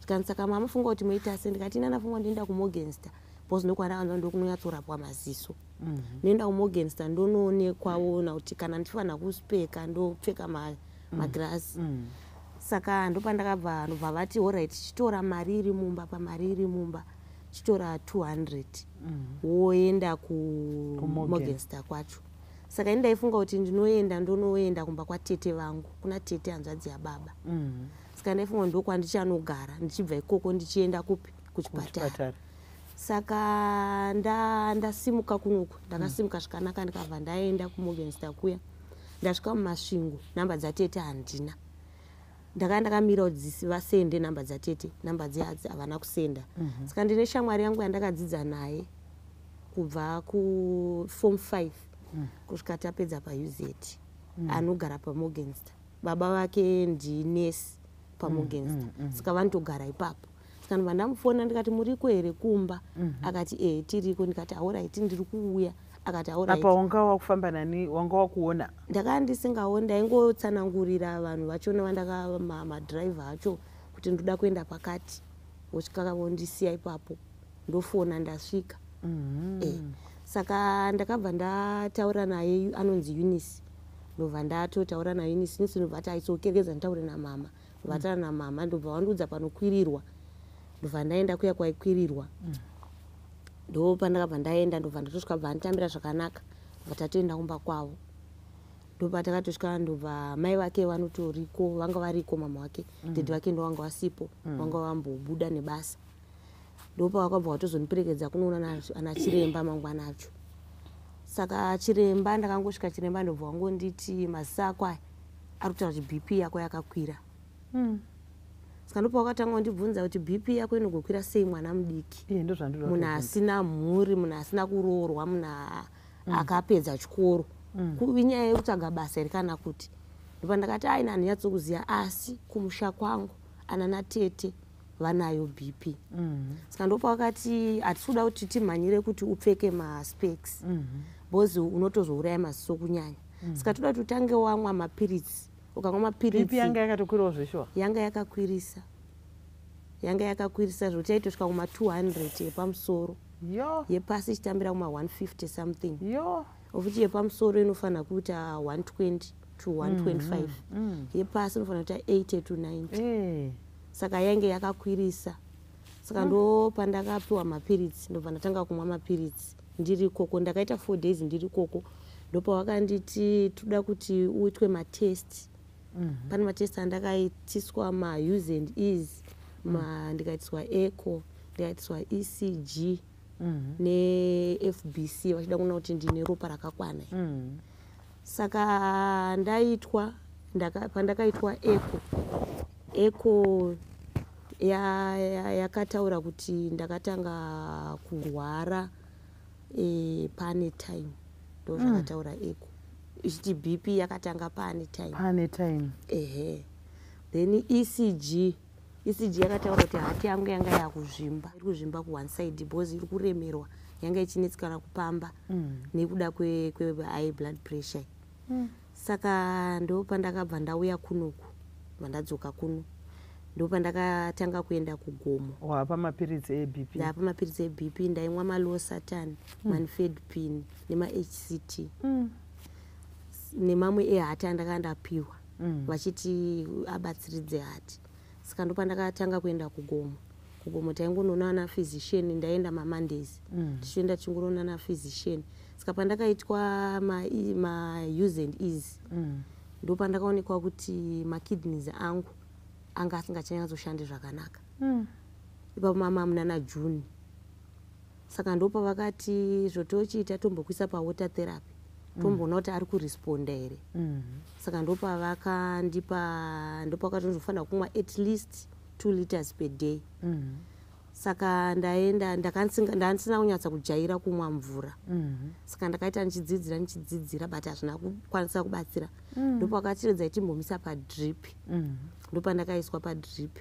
Tikani saka mama funga kuti moita se ndikati ina nafunga ndienda kumorgenster bcause ndokwandakanzwa ndokunonyatsorapwa maziso Mhm. noenda kumorgenster ndonoonekwawo nakuti kana ndifanira kuspeka ndopfeka ma- magirasi Mm. saka ndopandakabva ndobva vati orit chitora mari iri mumba pamari iri mumba chitora 200 Mm. woenda kumorgenster kwacho saka ini ndaifunga kuti ndinoenda ndonoenda kumba kwatete vangu kuna tete hanzvadzi yababa Mm. saka ndaifunga ndokwandichanogara ndichibva ikoko ndichienda kupi kuchipatara saka nda- ndasimuka kunoku ndakasimuka zvakanaka ndikabva ndaenda kumorgenster kuya ndasvika mumasvingo namba dzatete handina. Ndakanga ndakamira kuti vasende namba dzatete namba dzehadzi havana kusenda. Saka ndine shamwari yangu yandakadzidza naye kubva kufom 5 kusvika tapedza pauz anogara pamorgenster baba vake ndinesi pamorgenster saka vanotogara ipapo saka ndobva ndamufona ndikati muriko here kumba? Akati e tiriko. Ndikati auraiti ndiri kuuya akati apa aura wanga wakufamba nani? Wanga wakuona? Ndakanga ndisingaoni ndaingotsanangurira vanhu vachona vandaka madhiraivha acho kuti ndoda kuenda pakati vosvika vondisiya ipapo ndofona ndasvika. Eh, saka ndakabva ndataura naye anonzi unisi ndobva ndatotaura naunisi unisi ndobva ati aitsokereza nditaure namama ndobva taura namama ndobva wandiudza panokwirirwa ndobva ndaenda kuya kwaikwirirwa ndo pandakabva ndaenda ndobva ndatosvika bva nditambira zvakanaka ndobva tatoenda kumba kwavo. Ndopa takatosvika ndobva mai vake vanotoriko vanga variko mama wake dhedhi vake ndo vanga vasipo vanga vambobuda nebasa. Ndopa vakabva vatozondiperekedza kunoona na- ana chiremba mangwana acho. Saka chiremba ndakangosvika chiremba ndobva wangonditi mazisa ako aya ari kutaura kuti bp yako yakakwira saka ndopa wakatanga wandibvunza kuti bp yako inogokwira sei mwana mudiki? Munhu asina mhuri munhu asina kuroorwa munhu a- akapedza chikoro. Ku- inyaya yekutsvaga basa iri kana kuti ndopa ndakati aina handinyatsokuziva asi kumusha kwangu ana natete vanayo bp Mhm. saka ndopa wakati hatisi kuda kuti timhanyire kuti upfeke maspeks bhozi unotozouraya maziso kunyanya. Saka toda kuti utange wamwa mapiritsi ukamwa bp mapiritsi yanga yakatokwirawo zveshuwa? Yanga yakakwirisa. Yanga yakakwirisa zvekuti yaitosvika kuma 200 yepamusoro. Yo. Yepasi ichitambira kuma 150 something. Yo. Ofuti yepamusoro inofanira kuita 120 to 125 Mm. yepasi inofanira kuita 80 to 90 Eh. saka yainge yakakwirisa. Saka ndo pandakapiwa mapiritsi ndobva ndatanga kumwa mapiritsi. Ndiri koko ndakaita four days ndiri koko ndopavakanditi toda kuti uitwe matest. Mhm. Pane matest andakaitiswa mause and ease ma ndikaitiswa eco ndikaitiswa ecg Mhm. nefbc vachida kuona kuti ndine ropa rakakwana. Mhm. saka ndaitwa ndaka- pandakaitwa eco eco ya- ya- yakataura kuti ndakatanga kurwara e, pane time ndo zvakataura eco ichiti bp yakatanga pane time? Pane time. Ehe. Then ecg ecg yakataura kuti hati yangu yanga yakuzvimba. Iri kuzvimba kuone side because iri kuremerwa. Yanga ichinetsikana kupamba Mm. nekuda kwe- kwehigh blood pressure. Saka ndo pandakabva ndauya kunoku vandadzoka kuno ndo pandakatanga kuenda kugomo. Wapa mapiritsi ebp ndapa mapiritsi ebp ndaimwa malow satan manfed pin nemahct Mm. Nemamwe ehati andakanga ndapiwa Mm. vachiti abatsiridze hati saka ndo pandakatanga kuenda kugomo kugomo taingonoona na physician ndaenda mamondays Mm. tichienda tichingonoona na physician saka pandakaitwa mause ma use and ease Mm. ndo pandakaonekwa kuti makidneys angu anga asingachanyatsoshandi zvakanaka Mm. ipapo mama muna najuni saka ndo pavakati zvotochiita tombokuisa pawater therapy tomboona kuti ari kuresponda here Mm. saka ndo pavakandipa ndo pakatozofanira kumwa at least two liters per day Mm. saka ndaenda ndandisina kunyatsa kujaira kumwa mvura Mm. saka ndakaita ndichidzidzira ndichidzidzira but hazvina kukwanisa kubatsira ndo pakatiredza itimbomisa padrip Mm. ndo pandakaiswa padrip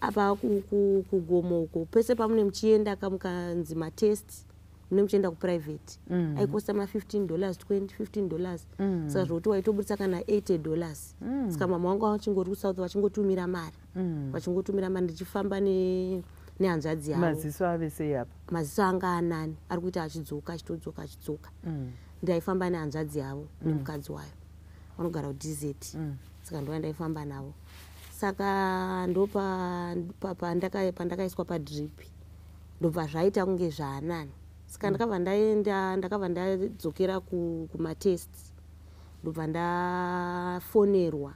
apa ku- ku- kugomo uko pese pamune muchienda kamukanzi matest mune muchienda kuprivate. Mm. aikosta ma15 dollars 20 15 dollars. Mm. saka zvokuti waitobudisa kana 80 dollars. Mm. saka mama wangu vachingori kusouth vachingotumira mari. Mm. vachingotumira mari ndichifamba ne- nehanzvadzi yavo maziso ave sei apa? Maziso anga anani ari kuita achidzoka achitodzoka achidzoka. Mm. ndaifamba nehanzvadzi yavo nemukadzi wayo. Vanogara kudz Mm. saka ndo ndaifamba navo. Saka ndo pa- pa- pandaka- pandakaiswa padrip ndobva zvaita kunge zvaanani saka ndakabva ndaenda ndakabva ndadzokera ku- kumatest ndobva ndafonerwa.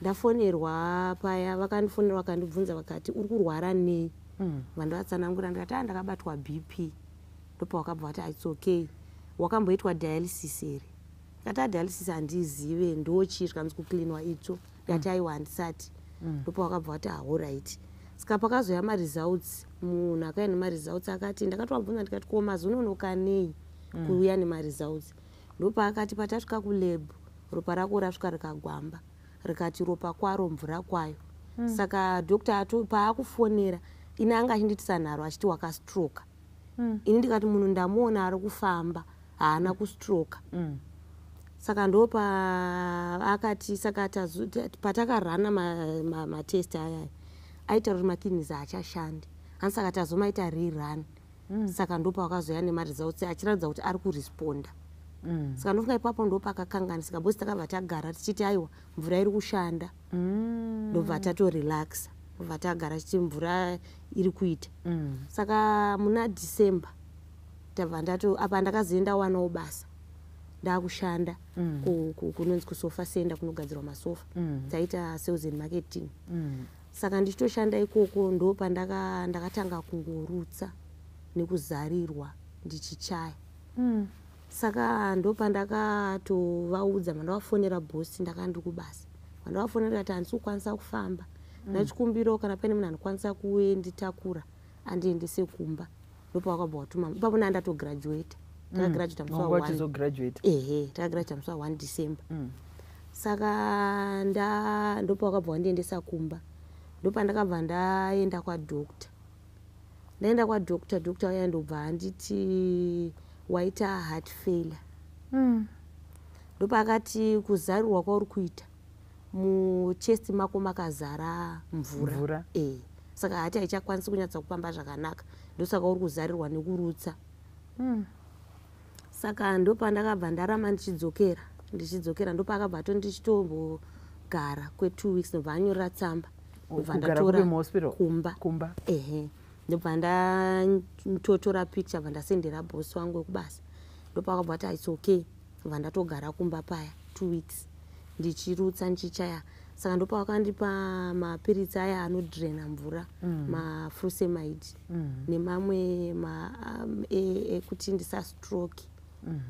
Ndafonerwa paya vakandifonera vakandibvunza vakati uri kurwara nei? Mm. vandavatsanangura ndikati a ndakabatwa bp ndopawakabva vati its okay. Wakamboitwa dialysis here? Ndikati adialysis handizive ndochii zvikanzi kuklinwa itsvo. Ndikati aiwa handisati. Ndopawakabva vati haorit saka pakazoya maresults munhu akauya nemaresults akati ndakatovabvunza ndikati ko mazononoka nei kuuya nemaresults? Ndopaakati patasvika kulab ropa rako rasvika rikagwamba rikati ropa kwaro mvura kwayo. Saka dhokta ato paakufonera ini anga achinditisa nharo achiti wakastroka. Mm. ini ndikati munhu ndamuona ari kufamba haana kustroka. Mm. saka ndo paakati saka patakarana ma- ma- matest ayaya aita kuti makidneys haachashandi ani saka tazomaita rerun saka ndo pakazoya nemaresults achiratidza kuti ari kuresponda Mm. saka ndofunga ipapo ndo pakakanganisika bosi takabva tagara tichiti aiwa mvura iri kushanda Mm. ndobva tatorelaxa ndobva tagara tichiti mvura iri kuita Mm. saka muna december tabva ndato apa ndakazoenda wanawo basa ndakushanda Mm. ku- ku- kunonzi kusofa senda kunogadzirwa masofa Mm. taita sales and marketing Mm. Saka ndichitoshanda ikoko ndo pandaka- ndakatanga kungorutsa nekuzarirwa ndichichaya. Mm. saka ndo pandakatovaudza mandavafonera bhosi ndakandi kubasa. Mandavafonera kuti handisi kukwanisa kufamba. Ndachikumbirawo kana paine munhu anokwanisa kuenditakura andiendese kumba ndopavakabva vatuma ipapo ndandatogirajuata takagrajuata musi Wanga wa1 uchizograduate. ehe takagrajuata musi wa1 december. Mm. saka nda ndopakabva wandiendesa kumba ndopandakabva ndaenda kwadokta ndaenda kwadokta dokta uya ndobva anditi waita heart failure Mm. ndopaakati kuzarirwa kwauri kuita muchesti mako makazara mvura Mvura. e saka hati haichakwanisi kunyatsa kupamba zvakanaka ndosaka uri kuzarirwa nekurutsa Mm. saka ndopandakabva ndarama ndichidzokera ndichidzokera ndopakabva to ndichitombogara kwetwo weeks ndobva anyorera tsamba ndobva ndatora kumba. Kumba. ehe. Ndobva ndatotora picture bva ndasendera bhosi wangu wekubasa ndopakabva kuti its okay. Bva ndatogara kumba paya two weeks. Ndichirutsa ndichichaya saka ndopavakandipa mapiritsi aya anodrena mvura mafrusemide Mm. nemamwe ma- am- e- ekuti ndisastroke Mm.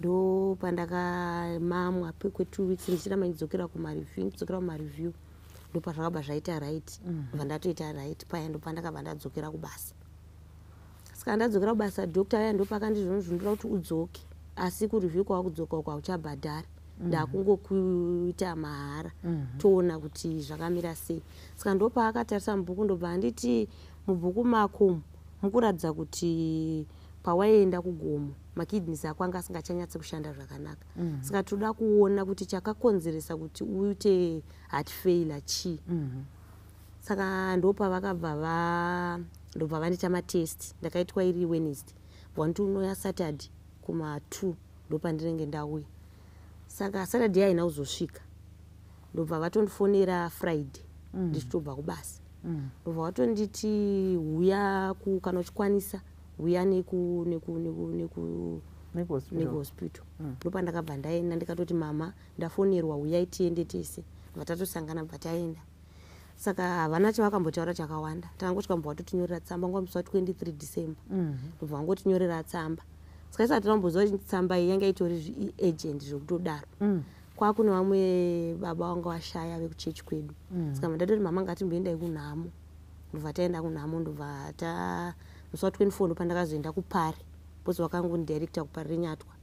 ndo pandakamamwa pe- kwetwo weeks ndichiramba ndidzokera kumareview ndidzokera kumareview ndo pazvakabva zvaita right bva ndatoita right paya ndo pandakabva ndadzokera kubasa. Saka ndadzokera kubasa dokta aya ndo pakandizvonozvindura kuti udzoke asi kureview kwakudzoka uko hauchabhadhari ndakungokuita mahara toona kuti zvakamira sei. Saka ndo paakatarisa mubhuku ndobva anditi mubhuku mako mukuratidza kuti pawaienda kugomo makidneys ako anga asingachanyatsi kushanda zvakanaka. Saka toda kuona kuti chakakonzeresa kuti uite heart failure chii. Mm. saka ndopavakabva va ndobva vandiita matest ndakaitwa iri wednesday. Bvanti unoya saturday kuma2 ndopandinenge ndauya. Saka saturday haina kuzosvika. Ndobva vatondifonera friday ndichitobva kubasa Mm. ndobva vatonditi huya ku- kana uchikwanisa huya neku neku neku neku Nekuhospital. nekuhospital ndopandakabva ndaenda ndikatoti mama ndafonerwa uyai tiende tese. Bva tatosangana bva taenda. Saka havana chavakambotaura chakawanda. Takangoti kambva watotinyorera tsamba nguva musi wa23 december. Mm. ndobva vangotinyorera tsamba. Saka isati tamboziva kuti tsamba iyi yanga itori agent zvekutodaro. Mm. kwakune vamwe baba vanga vashaya vekuchechi kwedu. Saka mandatoti mama ngatimboendai kunhamo. Ndobva taenda kunhamo ndobva ta musi wa24 ndopandakazoenda kupari. Bcause vakangondirecta kupari renyatwa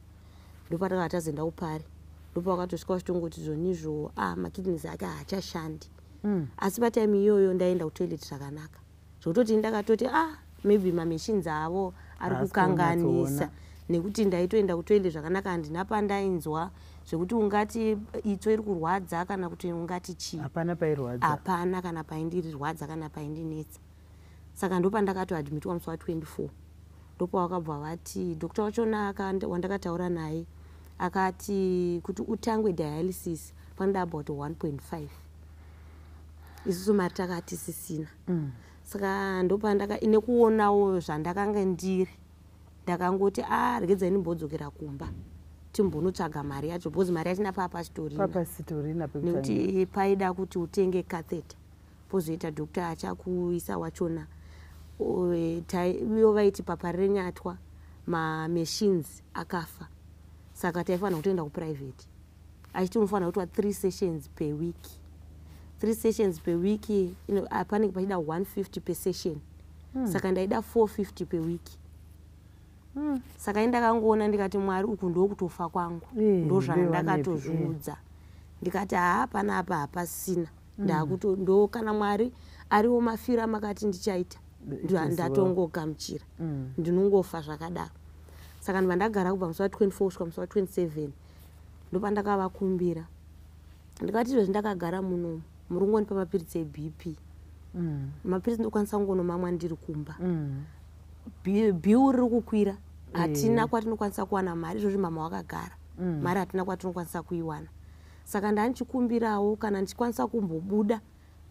ndopatakava tazoenda kupari. Ndopavakatosvika vachitongoti zvonizvo a makidneys ake haachashandi Mm. asi patime iyoyo ndaenda kutoilet zvakanaka zvokutoti ndakatoti a maybe mamachines avo ari kukanganisa nekuti ndaitoenda kutoilet zvakanaka handina pandainzwa zvekuti ungati itsvo iri kurwadza kana kuti ungati chii? Hapana pairwadza hapana kana paindirirwadza kana paindinetsa saka ndopandakatoadmitwa musi wa24 ndopavakabva vati dokta wachona aka- wandakataura naye. Akati kuti utangwe dialysis. Panoda about 1.5 isusu mari takatisisina Mm. saka ndopandaka nekuonawo zvandakanga ndiri ndakangoti a regedzai ndimbodzokera kumba. Timbonotsvaga mari yacho bcause mari yachina papasitorina nekuti paida kuti utenge catheta pozoita dokta achakuisa wachona ivo vaiti papa renyatwa mamachines akafa. Saka taifanira kutoenda kuprivate. Achiti unofanira kuitwa three sessions per week. Three sessions per week ah, panenge pachida 150 per session. Saka ndaida 450 per week. Saka indakangoona ndikati mwari uku ndokutofa kwangu. Eh, ndo zvandakatozviudza ndikati haa pana apa hapasina. Ndakuto ndo kana mwari ariwo mafiro amakati ndichaita. Ndo-. Ndatongogamuchira Mm. ndinongofa zvakadaro. Saka ndibva ndagara kubva musi wa24 kusvika musi wa27 ndopandakavakumbira. Ndikati izvezvi ndakagara muno muri kungonipa mapiritsi ebp Mm. mapiritsi ndokwanisa kungonomamwa ndiri kumba Mm. bhiu riri kukwira. Hatina kwatinokwanisa kuwana mari izvozvi mama wakagara. Mm. mari hatina kwatinokwanisa kuiwana. Saka ndanichikumbirawo kana ndichikwanisa kumbobuda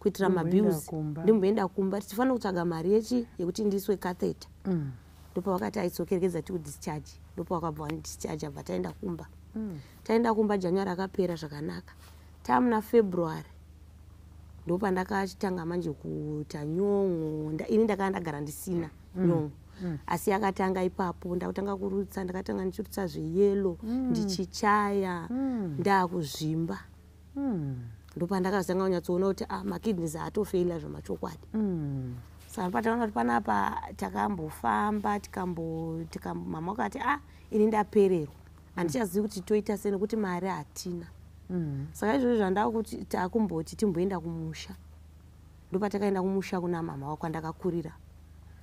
kuitira mabhuzi ndimuboenda kumba. Tichifanira kutsvaga mari yechi yekuti ndiiswe katheta mm. ndopa vakati aitsokerekedza tikudhischarge ndopa vakabva vanidhischarge abva taenda kumba. Mm. taenda kumba january akapera zvakanaka. Taamuna february. Ndopandakatanga manje kuita nyon'o. Ini ndakava ndagara ndisina mm. mm. nyon'o. Mm. asi yakatanga ipapo ndakutanga kurutsa ndakatanga ndichirutsa zveyero mm. ndichichaya mm. ndaakuzvimba. Mm. Ndopandakazanga kunyatsoona kuti ah, makidneys haatofeila zvamachokwadi Mm. saka pataona kuti panapa takambofamba mama wakati ah ini ndapererwa. Handichazivi kuti toita sei nekuti mari hatina. Mm. saka izvozvo zvandava kuti takumboti timboenda kumusha. Ndopatakaenda kumusha kuna mama wako andakakurira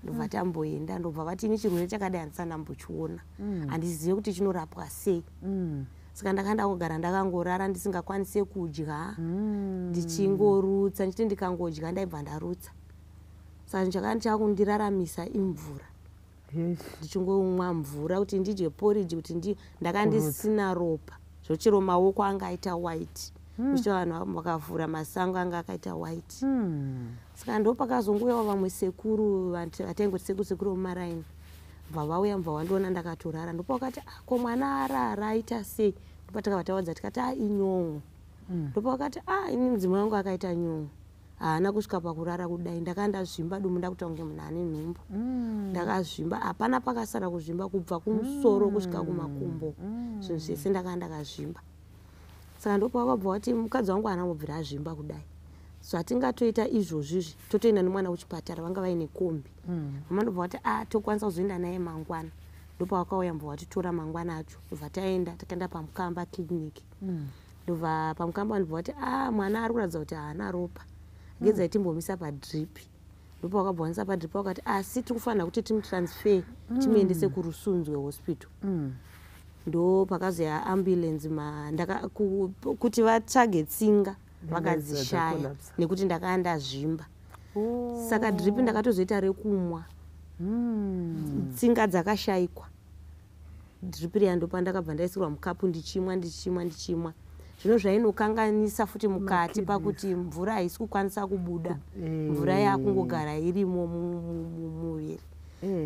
ndobva tamboenda ndobva vati ini chirwere chakadai handisandambochiona handizive kuti chinorapwa sei. Mm. Saka ndakaenda kugara ndakangorara ndisingakwanise kudya. Mm. ndichingorutsa ndichiti ndikangodya ndaibva ndarutsa. Saka chakandi chakundiraramisa imvura. Ndichingomwa mvura kuti ndidye poriji kuti ndi ndakandisina ropa. Zvochero maoko anga aita white. Uchito vanhu vakavhura masango anga akaita white. Mm. saka ndopakazongoyawo vamwe sekuru vataingoti sekuru sekuru vemumaraini bva vauya mubva wandiona ndakatorara ndopa vakati "Ah, ko mwana arara aita sei? Ndopatakabva tawadza tikati a inyongo. Ndopa vakati a ini mudzimai wangu akaita nyongo haana kusvika pakurara kudai ndakanga ndazvimba dumu ndakuta kunge munhu ane nhumbu ndakazvimba hapana pakasara kuzvimba kubva kumusoro kusvika kumakumbo. Zvinhu zvese ndakanga ndakazvimba. Saka ndopakabva kuti mukadzi wangu haana kubvira azvimba kudai so hatingatoita izvozvizvi totoenda nemwana kuchipatara vanga vaine kombi mama ndobva vati a tokwanisa kuzoenda naye mangwana. Ndopavakauya mbva vatitora mangwana acho ndobva taenda takaenda pamukamba kiriniki. Ndobva pamukamba ndobva vati a mwana ari kuratidza kuti haana ropa. Ngedzai timbomisa padripi. Ndopa wakabva wanisa padripi wakati asi tiri kufanira kuti timutransfer timuendese kurusunzwe hospital. Mm. ndo pakazoya ambulensi ma ndaka ku, kuti vatsvage tsinga vakadzishaya nekuti ndakanga ndazvimba saka dripi ndakatozoita rekumwa. Mm. tsinga dzakashayikwa. Dripi riya ndopa ndakabva ndaisirwa mukapu ndichimwa ndichimwa ndichimwa. Zvino zvainokanganisa futi mukati pakuti mvura haisi kukwanisa kubuda. Mvura yakungogara irimo mu- mu- mu- mumuviri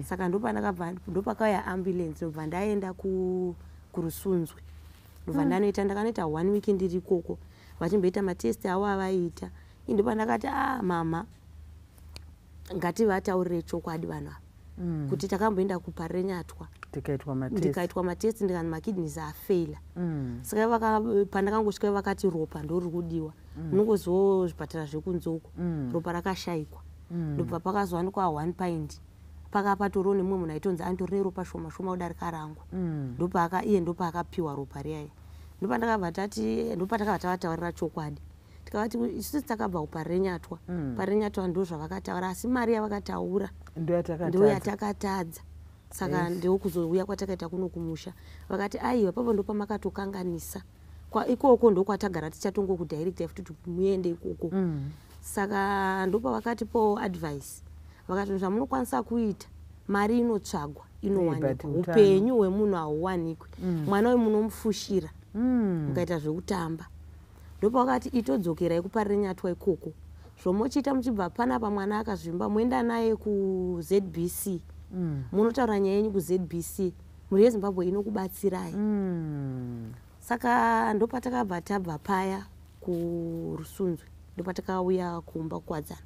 saka ndopandakabva ndopakauya ambulensi ndobva ndaenda ku- kurusunzwe. Ndobva ndanoita ndakanoita one week ndiri ikoko vachimboita matesti avo avaita. Ii ndopandakati a mama ngativataurire chokwadi vanhu ava Mm. kuti takamboenda tikaitwa matest ndikaitwa matesti ndikani makidneys afeila Mm. saka pandakangosvika vakati ropa ndori kudiwa. Unongozivawo zvipatara zvekunzoko Mm. ropa rakashayikwa. Mm. ndobva pakazowanikwa one pint. Paka patoriwo nemumwe munhu aitonzi andori neropa shoma shoma kudarika rangu. Mm. ndopaaka iye ndopaakapiwa ropa riyaya ndopandakabva tati ndopatakabva tavataurira chokwadi. Tikavati isusu takabva kuparenyatwa. Mm. parenyatwa ndo zvavakataura asi mari yavakataura. Ndo yatakatadza. ndo saka ndokuzouya kwatakaita kuno kumusha. Vakati aiwa papo ndo pamakatokanganisa ikoko ndokwatagara tichatongokudhairekta futi kuti muende ikoko. Mm. saka ndopavakati po advice. Vakati zvamunokwanisa kuita mari inotsvagwa inowanikwa. Upenyu hwemunhu hauwanikwi. Mwana wemunomufushira Mm. Mukaita zvekutamba. Ndopavakati itodzokerai kuparenyatwa ikoko. Zvomochiita muchibva panapa mwana akazvimba moenda naye kuzbc Mm. munotaura nyaya yenyu kuzbc mhuri yezimbabwe inokubatsirai Mm. saka ndopatakabva tabva paya kurusunzwe ndopatakauya kumba kukwadzana.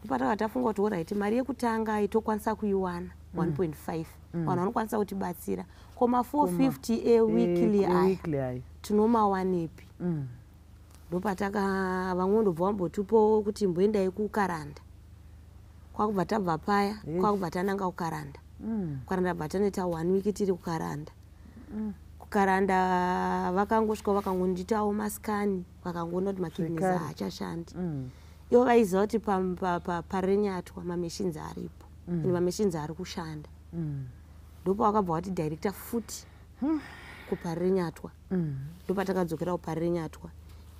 Ndopatakabva tafunga kuti orit mari yekutanga itokwanisa kuiwana 1.5 vanhu vanokwanisa kutibatsira koma 450 ewekly Eh, aya. tinomawanepi Mm. ndopataka vamwe ndobva vambotipo kuti mboendai kukaranda kwakubva tabva paya Yes. kwakubva tananga kukaranda Mm. kukaranda bva tanoita one week tiri kukaranda kukaranda vakangosvika vakangonditawo masikani vakangoona kuti makidneys Zvekare. haachashandi. Mm. ivo vaiziva kuti parenyatwa mameshins aripo. Ende mameshins ari kushanda Mm. ndopawakabva wati director futi kuparire nyatwa. Ndopatakadzokera kuparire nyatwa.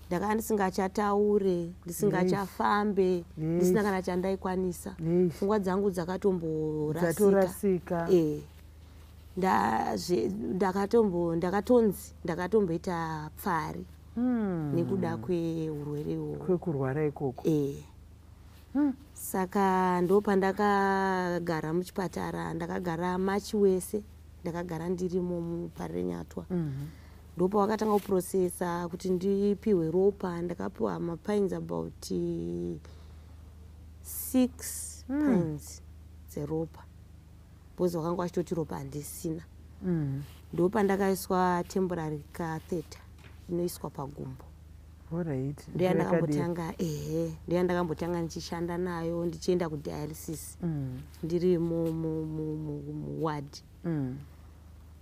Ndakanga ndisingachataure ndisingachafambe ndisina kana chandaikwanisa. Pfungwa dzangu dzakatomborasika. E. Ndakatombo ndakatonzi ndakatomboita pfari. Nekuda kweurwere ihwohwo kwekurwara ikoko. E saka ndo pandakagara muchipatara ndakagara machi wese ndakagara ndirimo muparire nyatwa ndopa wakatanga kuprocesa kuti ndipiwe ropa ndakapiwa mapines about six pines dzeropa. Bcause wakanga wachitoti ropa handisina. Ndo pandakaiswa temporary catheta inoiswa pagumbo oright ndoyandakambotanga ehe ndoyandakambotanga ndichishanda nayo ndichienda kudialysis. Ndiri mu- mu- mu- mu- muwadi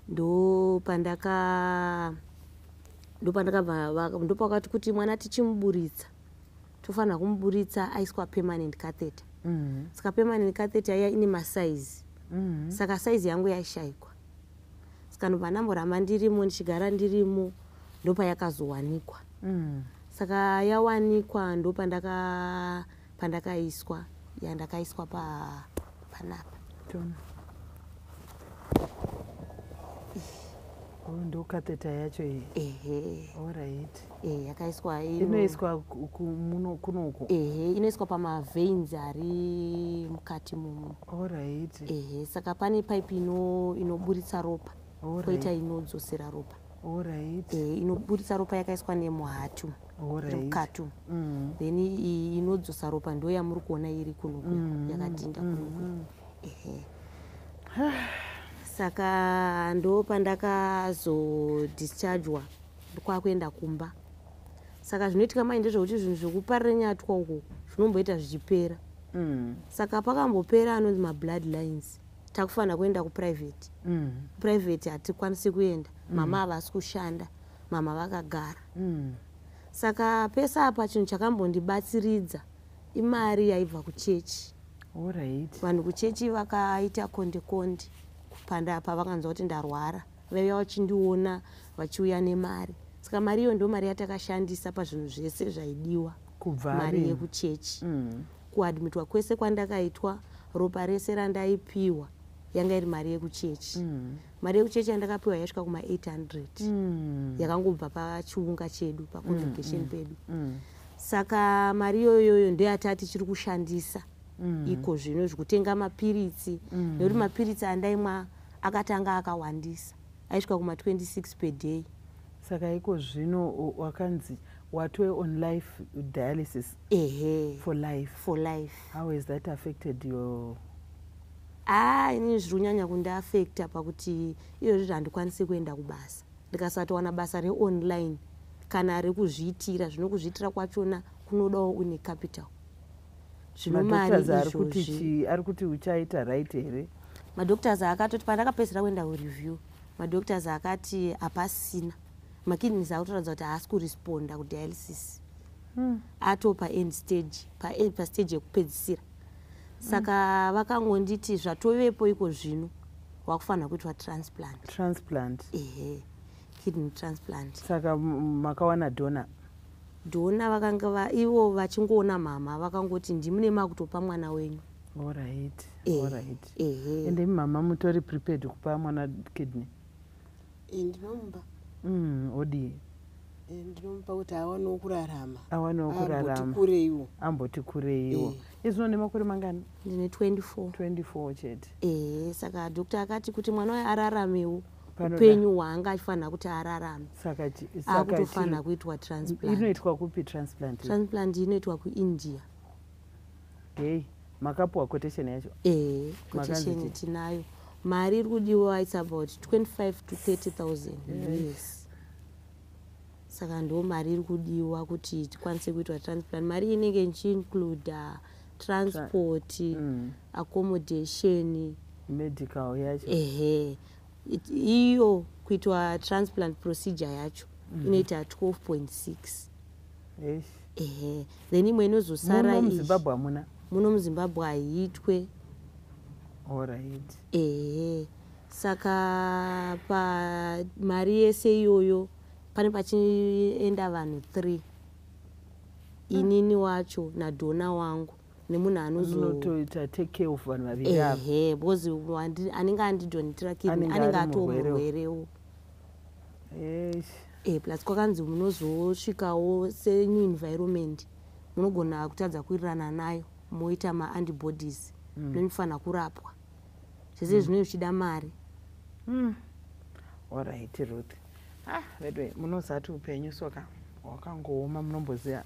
ndo pandaka ndo pandakabva va- ndo pakati kuti mwana tichimuburitsa. Tofanira kumuburitsa aiswa permanent catheta saka permanent catheta iya ine masaizi saka saizi yangu yaishayikwa saka ndobva ndamboramba ndirimo ndichigara ndirimo ndopayakazowanikwa saka yawanikwa ndo pandaka pandakaiswa yandakaiswa pa panapa. Ndo katheta yacho iyi? Ehe. Oright e, yakaiswa ino- inoiswa kunoku ehe inoiswa pamaveins ari mukati mumu. Oright ehe saka pane pipe ino inoburitsa ropa. Koita inodzosera ropa oright e, inoburitsa ropa yakaiswa nemuhatu mukatu Mm. then iyi inodzosa ropa ndo yamuri kuona iri kunoku yakadhinda kunoku ehe. Saka ndo pandakazodischargwa kwakuenda kumba. Saka zvinoitika mai ndezvekuti zvinhu zvekuparire nyatwa uko zvinomboita zvichipera. Mm. saka pakambopera anonzi mablood lines takufanira kuenda kuprivate Mm. private hatikwanisi kuenda mama havasi kushanda mama vakagara. Mm. saka pese apa chinhu chakambondibatsiridza imari yaibva kuchechi. Oright vanhu kuchechi vakaita konde konde panda pavakanzwa kuti ndarwara vaiva vachindiona vachiuya nemari. Saka mari iyo ndo mari yatakashandisa pazvinhu zvese zvaidiwa mari yekuchechi. Mm. kuadmitwa kwese kwandakaitwa ropa rese randaipiwa yanga iri mari yekuchechi. Mm. mari yekuchechi yandakapiwa yaisvika kuma800 Mm. yakangobva pachiunga chedu pacongregation pedu. Mm. saka mari iyoyoyo ndoyatati tichiri kushandisa Mm. iko zvino zvekutenga mapiritsi. Nekuti mapiritsi andaimwa akatanga akawandisa. Aisvika kuma26 per day. Saka iko zvino wakanzi watwe on life dialysis ehe. for life. For life. How has that affected your aa inini zviri kunyanya kundiafekta pakuti izvozvi handikwanisi kuenda kubasa. Ndikasatowana basa reonline. Kana rekuzviitira zvino kuzviitira kwachona kunodawo une capital. Zvino mari izvozvi. ari kuti uchaita right here? Madoctors akatoti pandakapedzera kuenda kureview madoctors akati hapasina makidneys akutoratidza kuti haasi kuresponda kudialysis ato paend stage pa- pastage yekupedzisira saka vakangonditi zvatovepo iko zvino wakufanira kuitwa transplant. Transplant. Ehe kidney transplant. Saka makawana dona dhona vakanga va- ivo vachingoona mama vakangoti ndimune makutopa mwana wenyu. Oright Eh, oright ehe. Ende mama mutori prepared kupa mwana kidney. Ndinomupa mm, odii ndinomupa kuti awanewo kurarama. Awanewo kurarama. Amboti kureiwo. Amboti kureiwo. Eh. Izvino nemakore mangani? Ndine 24 24 chete. Ehe saka dhokta akati kuti mwana wayo araramewo upenyu hwaanga achifanira kuti ararame. Akutofanira kuitwa transplant. Inoitwa kupi transplant? Transplant inoitwa kuindia. Hey makapuwa quotation yacho? Ehe Makanzi kotisheni chii? tinayo. Mari iri kudiwa its about 25 to 30000 yes. Saka ndo mari iri kudiwa kuti tikwanise kuitwa transplant. Mari inenge ichiincluda transport Mm. accommodation medical yacho? Ehe. Iyo kuitwa transplant procedure yacho inoita 12.6 Eish. ehe. Then imwe inozosara muzimbabwe hamuna? Muno muzimbabwe haiitwe alright. Ehe. Saka pamari yese iyoyo pane pachienda vanhu three. Inini wacho nadhona wangu nemunhu anozo unotoita take care of vanhu vaviri ehe because wandi- anenge andidonitira kidney Anenge atoo murwerewo. e plus kwakanzi munozosvikawo senew environment munogona kutadza kuwirirana nayo moita maantibodies nomufanira kurapwa. Zvese zvinenge zvichida mari. Mm. alright ruth. Ah vedwe munozati upenyu soka? Hwakangooma munomboziva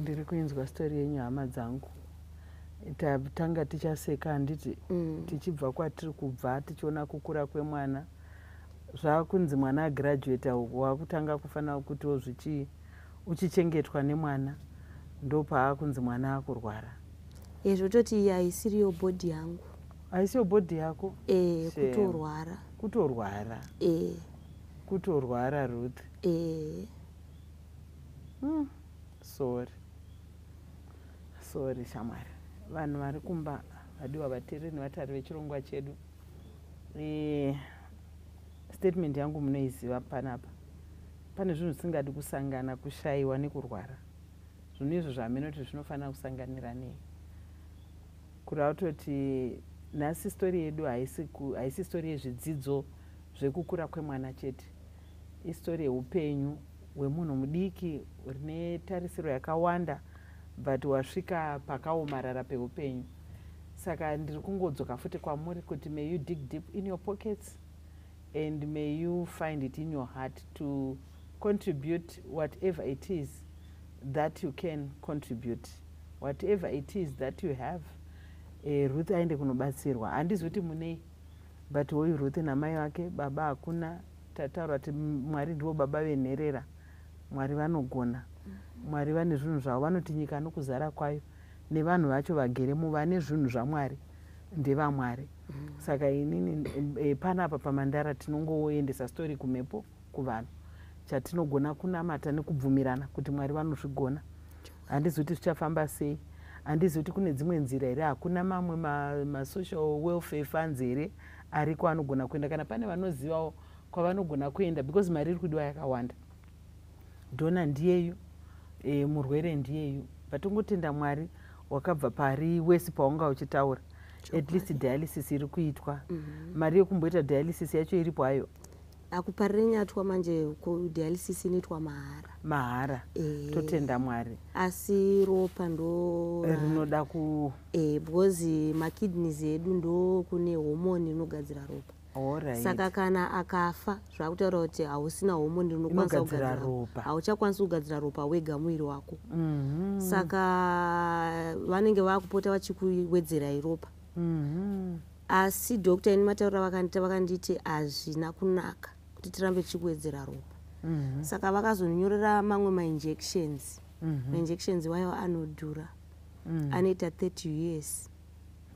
ndiri kuinzwa stori yenyu hama dzangu tatanga tichaseka handiti Mm. tichibva kwatiri kubva tichiona kukura kwemwana. Zvakunzi mwana agraduata uku wakutanga kufanira kutiwo zvichi uchichengetwa nemwana ndopaakunzi mwana akurwara. E zvototi haisiriyo bhodhi yangu. Aisiyo bhodhi yako? E kutorwara. Kutorwara? E kutorwara ruth? E Mm, sorry. Sorry shamwari vanhu vari kumba vadiwa vateereri nevatari vechirongwa chedu. E, statement yangu munoiziva panapa. Pane zvinhu zvisingadi kusangana kushayiwa nekurwara. Zvinhu izvo zvaminoti zvinofanira kusanganira nei? Kureva kutoti nhasi stori yedu haisi haisi stori yezvidzidzo zvekukura kwemwana chete. Istori yeupenyu hwemunhu mudiki rine tarisiro yakawanda but wasvika pakaomarara peupenyu. Saka ndiri kungodzoka futi kwamuri kuti may you dig deep in your pockets and may you find it in your heart to contribute whatever it is that you can contribute. Whatever it is that you have e, ruth aende kunobatsirwa. Handizi kuti munei but hoyu ruth namai vake baba hakuna. Tataura kuti "M- mwari ndivo baba venherera mwari vanogona mwari vane zvinhu zvavo vanoti nyika nokuzara kwayo. Nevanhu vacho vageremo vane zvinhu zvamwari ndevamwari saka inini e, panapa pamandara tinongoendesa stori kumhepo kuvanhu. Chatinogona kunamata nekubvumirana kuti mwari vanozvigona. Handizi kuti zvichafamba sei. Handizi kuti kune dzimwe nzira here. Hakuna mamwe ma- masocial welfare funds here ariko anogona kuenda. Kana pane vanozivawo kwavanogona kuenda because mari iri kudiwa yakawanda. Dhona ndiyeyu e, murwere ndiyeyu vatongotenda mwari wakabva pari wese paunga uchitaura. At least dialysis iri kuitwa. Mari yekumboita dialysis yacho iripo hayo akuparire nyatwa manje kudialysis inoitwa mahara mahara Eh. totenda mwari. Asi ropa ndo rinoda ku e, because makidneys edu ndo kune homoni inogadzira ropa Alright. saka kana akafa zvakutaura kuti hausina homoni rinokwanisa kugadzira ropa. hauchakwanisi kugadzira ropa wega muviri wako Mhm. saka vanenge vakupota vachikuwedzerai ropa Mhm. asi dokta ini mataurira vakandita vakanditi hazvina kunaka kuti tirambe tichikuwedzera ropa Mhm. saka vakazonyorera mamwe mainjections Mhm. mainjections wayo anodhura Mhm. anoita 30 years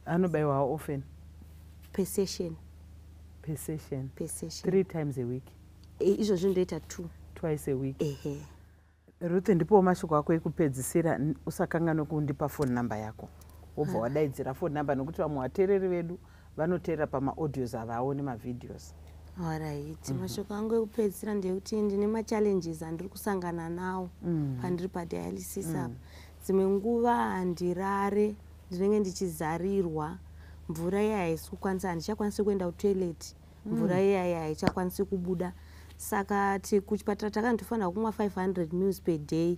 anobayiwa often per session per session per session three times a week. E, izvozvi ndoita two. Twice a week. Ehe. Ruth ndipowo mashoko ako ekupedzisira usakanganwe kundipa phone number yako. Wobva wadaidzira phone number nokuti vamwe vateereri vedu vanoteerera pamaaudios avavo nemavhidhios alright mashoko angu ekupedzisira ndeyekuti ndine machallenges andiri kusangana nawo Mhm. pandiri padialysis apa dzimwe nguva handirare ndinenge ndichizarirwa mvura iya haisi kukwanisa handichakwanisi kuenda kutoilet. Mvura iyaya haichakwanisi kubuda. Saka kuchipatara takandofanira kumwa 500 mils per day.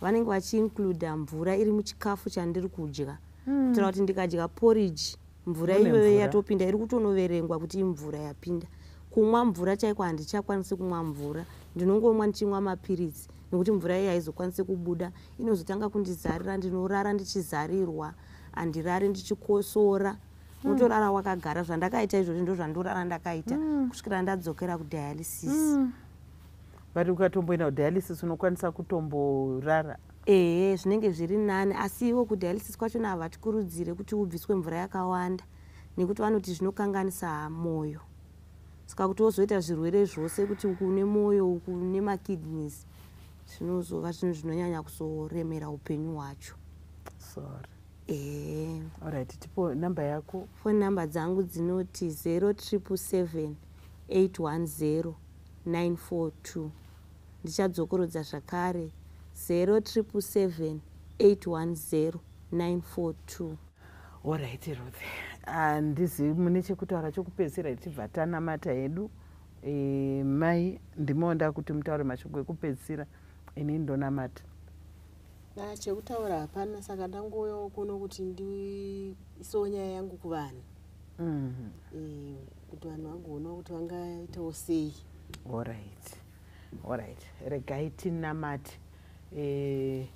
Vanenge vachiincluda mvura iri muchikafu chandiri kudya. Kutaura kuti ndikadya porridge mvura iyoyo yatopinda. Iri kutonoverengwa kuti imvura yapinda. Kumwa mvura chaiko handichakwanisi kumwa mvura. Ndinongomwa ndichimwa mapiritsi nekuti mvura iyi haizokwanisi kubuda. Inozotanga kundizarira ndinorara ndichizarirwa handirari ndichikosora. Unotorara wakagara zvandakaita izvozvi ndo zvandorara ndakaita kusvikira ndadzokera kudialysis. But ukatomboenda kudialysis unokwanisa kutomborara? Ehe zvinenge zviri nani. Asi iwo kudialysis kwachona havatikurudzire kuti ubviswe mvura yakawanda nekuti vanoti zvinokanganisa mwoyo saka kuti wozoita zvirwere zvose kuti uku une mwoyo uku une makidneys zvinozova zvinhu zvinonyanya kuzoremera upenyu hwacho. Sorry alright tipo namba yako? Foni namba dzangu dzinoti 077 810 942 ndichadzokorodza zvakare. 077 810 942 alright ruth. Handizivi mune chekutaura chokupedzisira tichibva tanamata hedu e, mai ndimawo ndaa kuti mutaure mashoko ekupedzisira ini ndonamata Ah, chekutaura hapana saka ndangoyawo kuno kuti ndiisewo nyaya yangu kuvanhu. Mhm. Eh, kuti vanhu vagoonawo kuti vangaitawo sei. Alright alright regai tinamati e,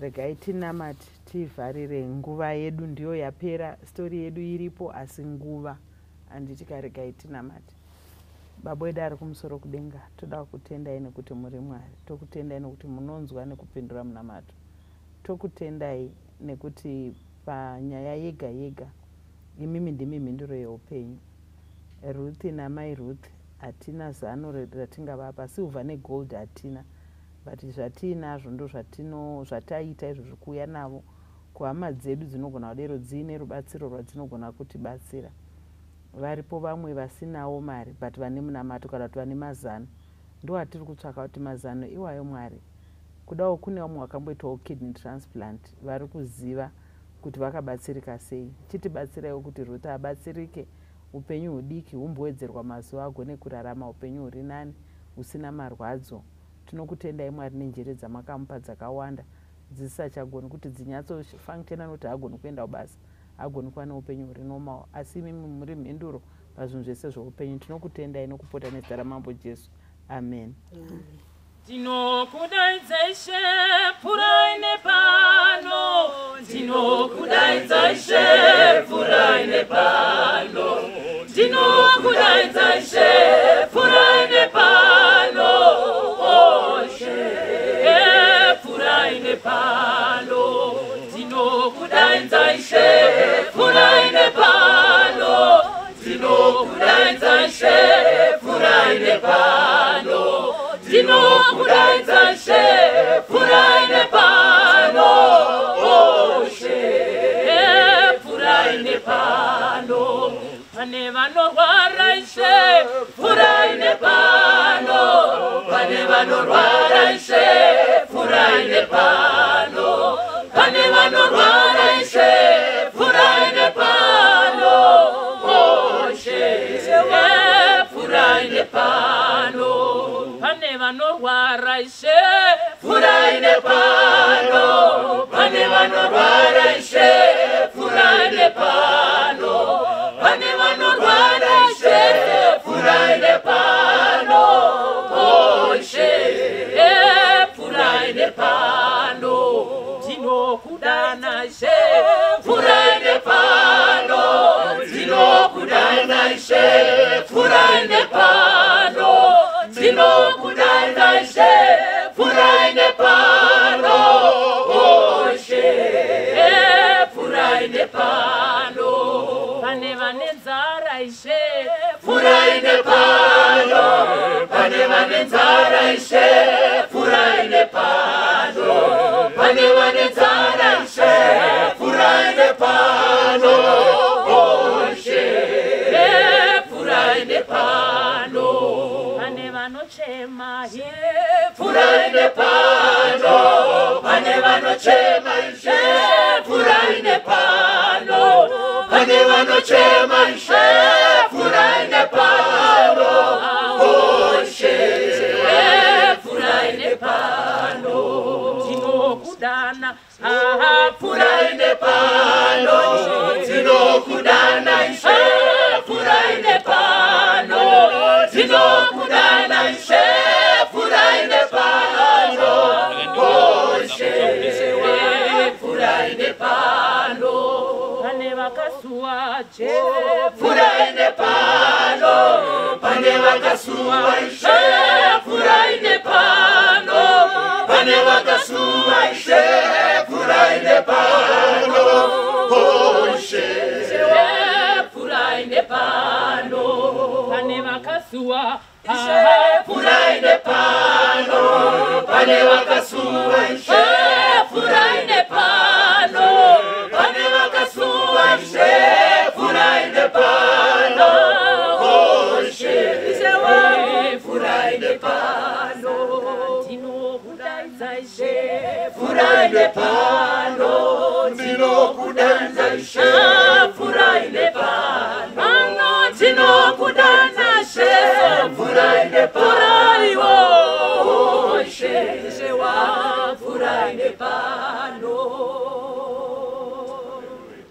regai tinamati tivharire. Nguva yedu ndiyo yapera stori yedu iripo asi nguva handitika regai tinamati baba wedu ari kumusoro kudenga toda kutendai nekuti muri mwari tokutendai nekuti munonzwa nekupindura munamato tokutendai nekuti panyaya yega yega imimi ndimi mhinduro yeupenyu. Ruth namai ruth hatina zano ratingavapa silver negold hatina but zvatiinazvo ndo zvataita izvo zvikuuya navo kuhama dzedu dzinogona kudero dziine rubatsiro rwadzinogona kutibatsira. Varipo vamwe vasinawo mari but vane munamato kana kuti vane mazano. Ndo atiri kutsvaka kuti mazano iwayo mwari kudawo kune vamwe vakamboitawo kidney transplant vari kuziva kuti vakabatsirika sei. Chitibatsiraiwo kuti ruth abatsirike upenyu hudiki humbowedzerwa mazuva agone kurarama upenyu huri nani husina marwadzo. Tinokutendai mwari nenjere dzamakamupa dzakawanda. Dzisisachagoni kuti dzinyatsofunctiona nokuti hagoni kuenda kubasa hagoni kuva neupenyu huri nomawo asi imimi muri mhinduro pazvinhu zvese zveupenyu. Tinokutendai nokupota nezita ramambo jesu. Amen Ndinokudaidza Ishe pfurai nepano. Ndinokudaidza Ishe pfurai nepano. Ndinokudaidza Ishe pfurai nepano. Oshe pfurai nepano. Ndinokudaidza Ishe pfurai nepano. Ndinokudaidza Ishe pfurai nepano ndinokudaidza she pfurai nepano oshe. Pfurai nepano pane vanorwara ishe pfurai nepano pane vanorwara ishe pfurai nepano pane vanorwara ishe pfurai nepano oshe pfurai nepano pane vanorwara ishe. Pfurai nepano pane vanorwara ishe. Pfurai nepano pane vanorwara ishe. Pfurai nepano oshe pfurai nepano ndinokudana ishe pfurai nepano ndinokudana ishe pfurai nepano ndinokudana ishe pfurai nepano oshe pfurai nepano pane vane nzara ishe pfurai nepano pane vane nzara ishe pfurai nepano pane vanochema ishe. Pfurai nepano pane vanochema ishe prepara.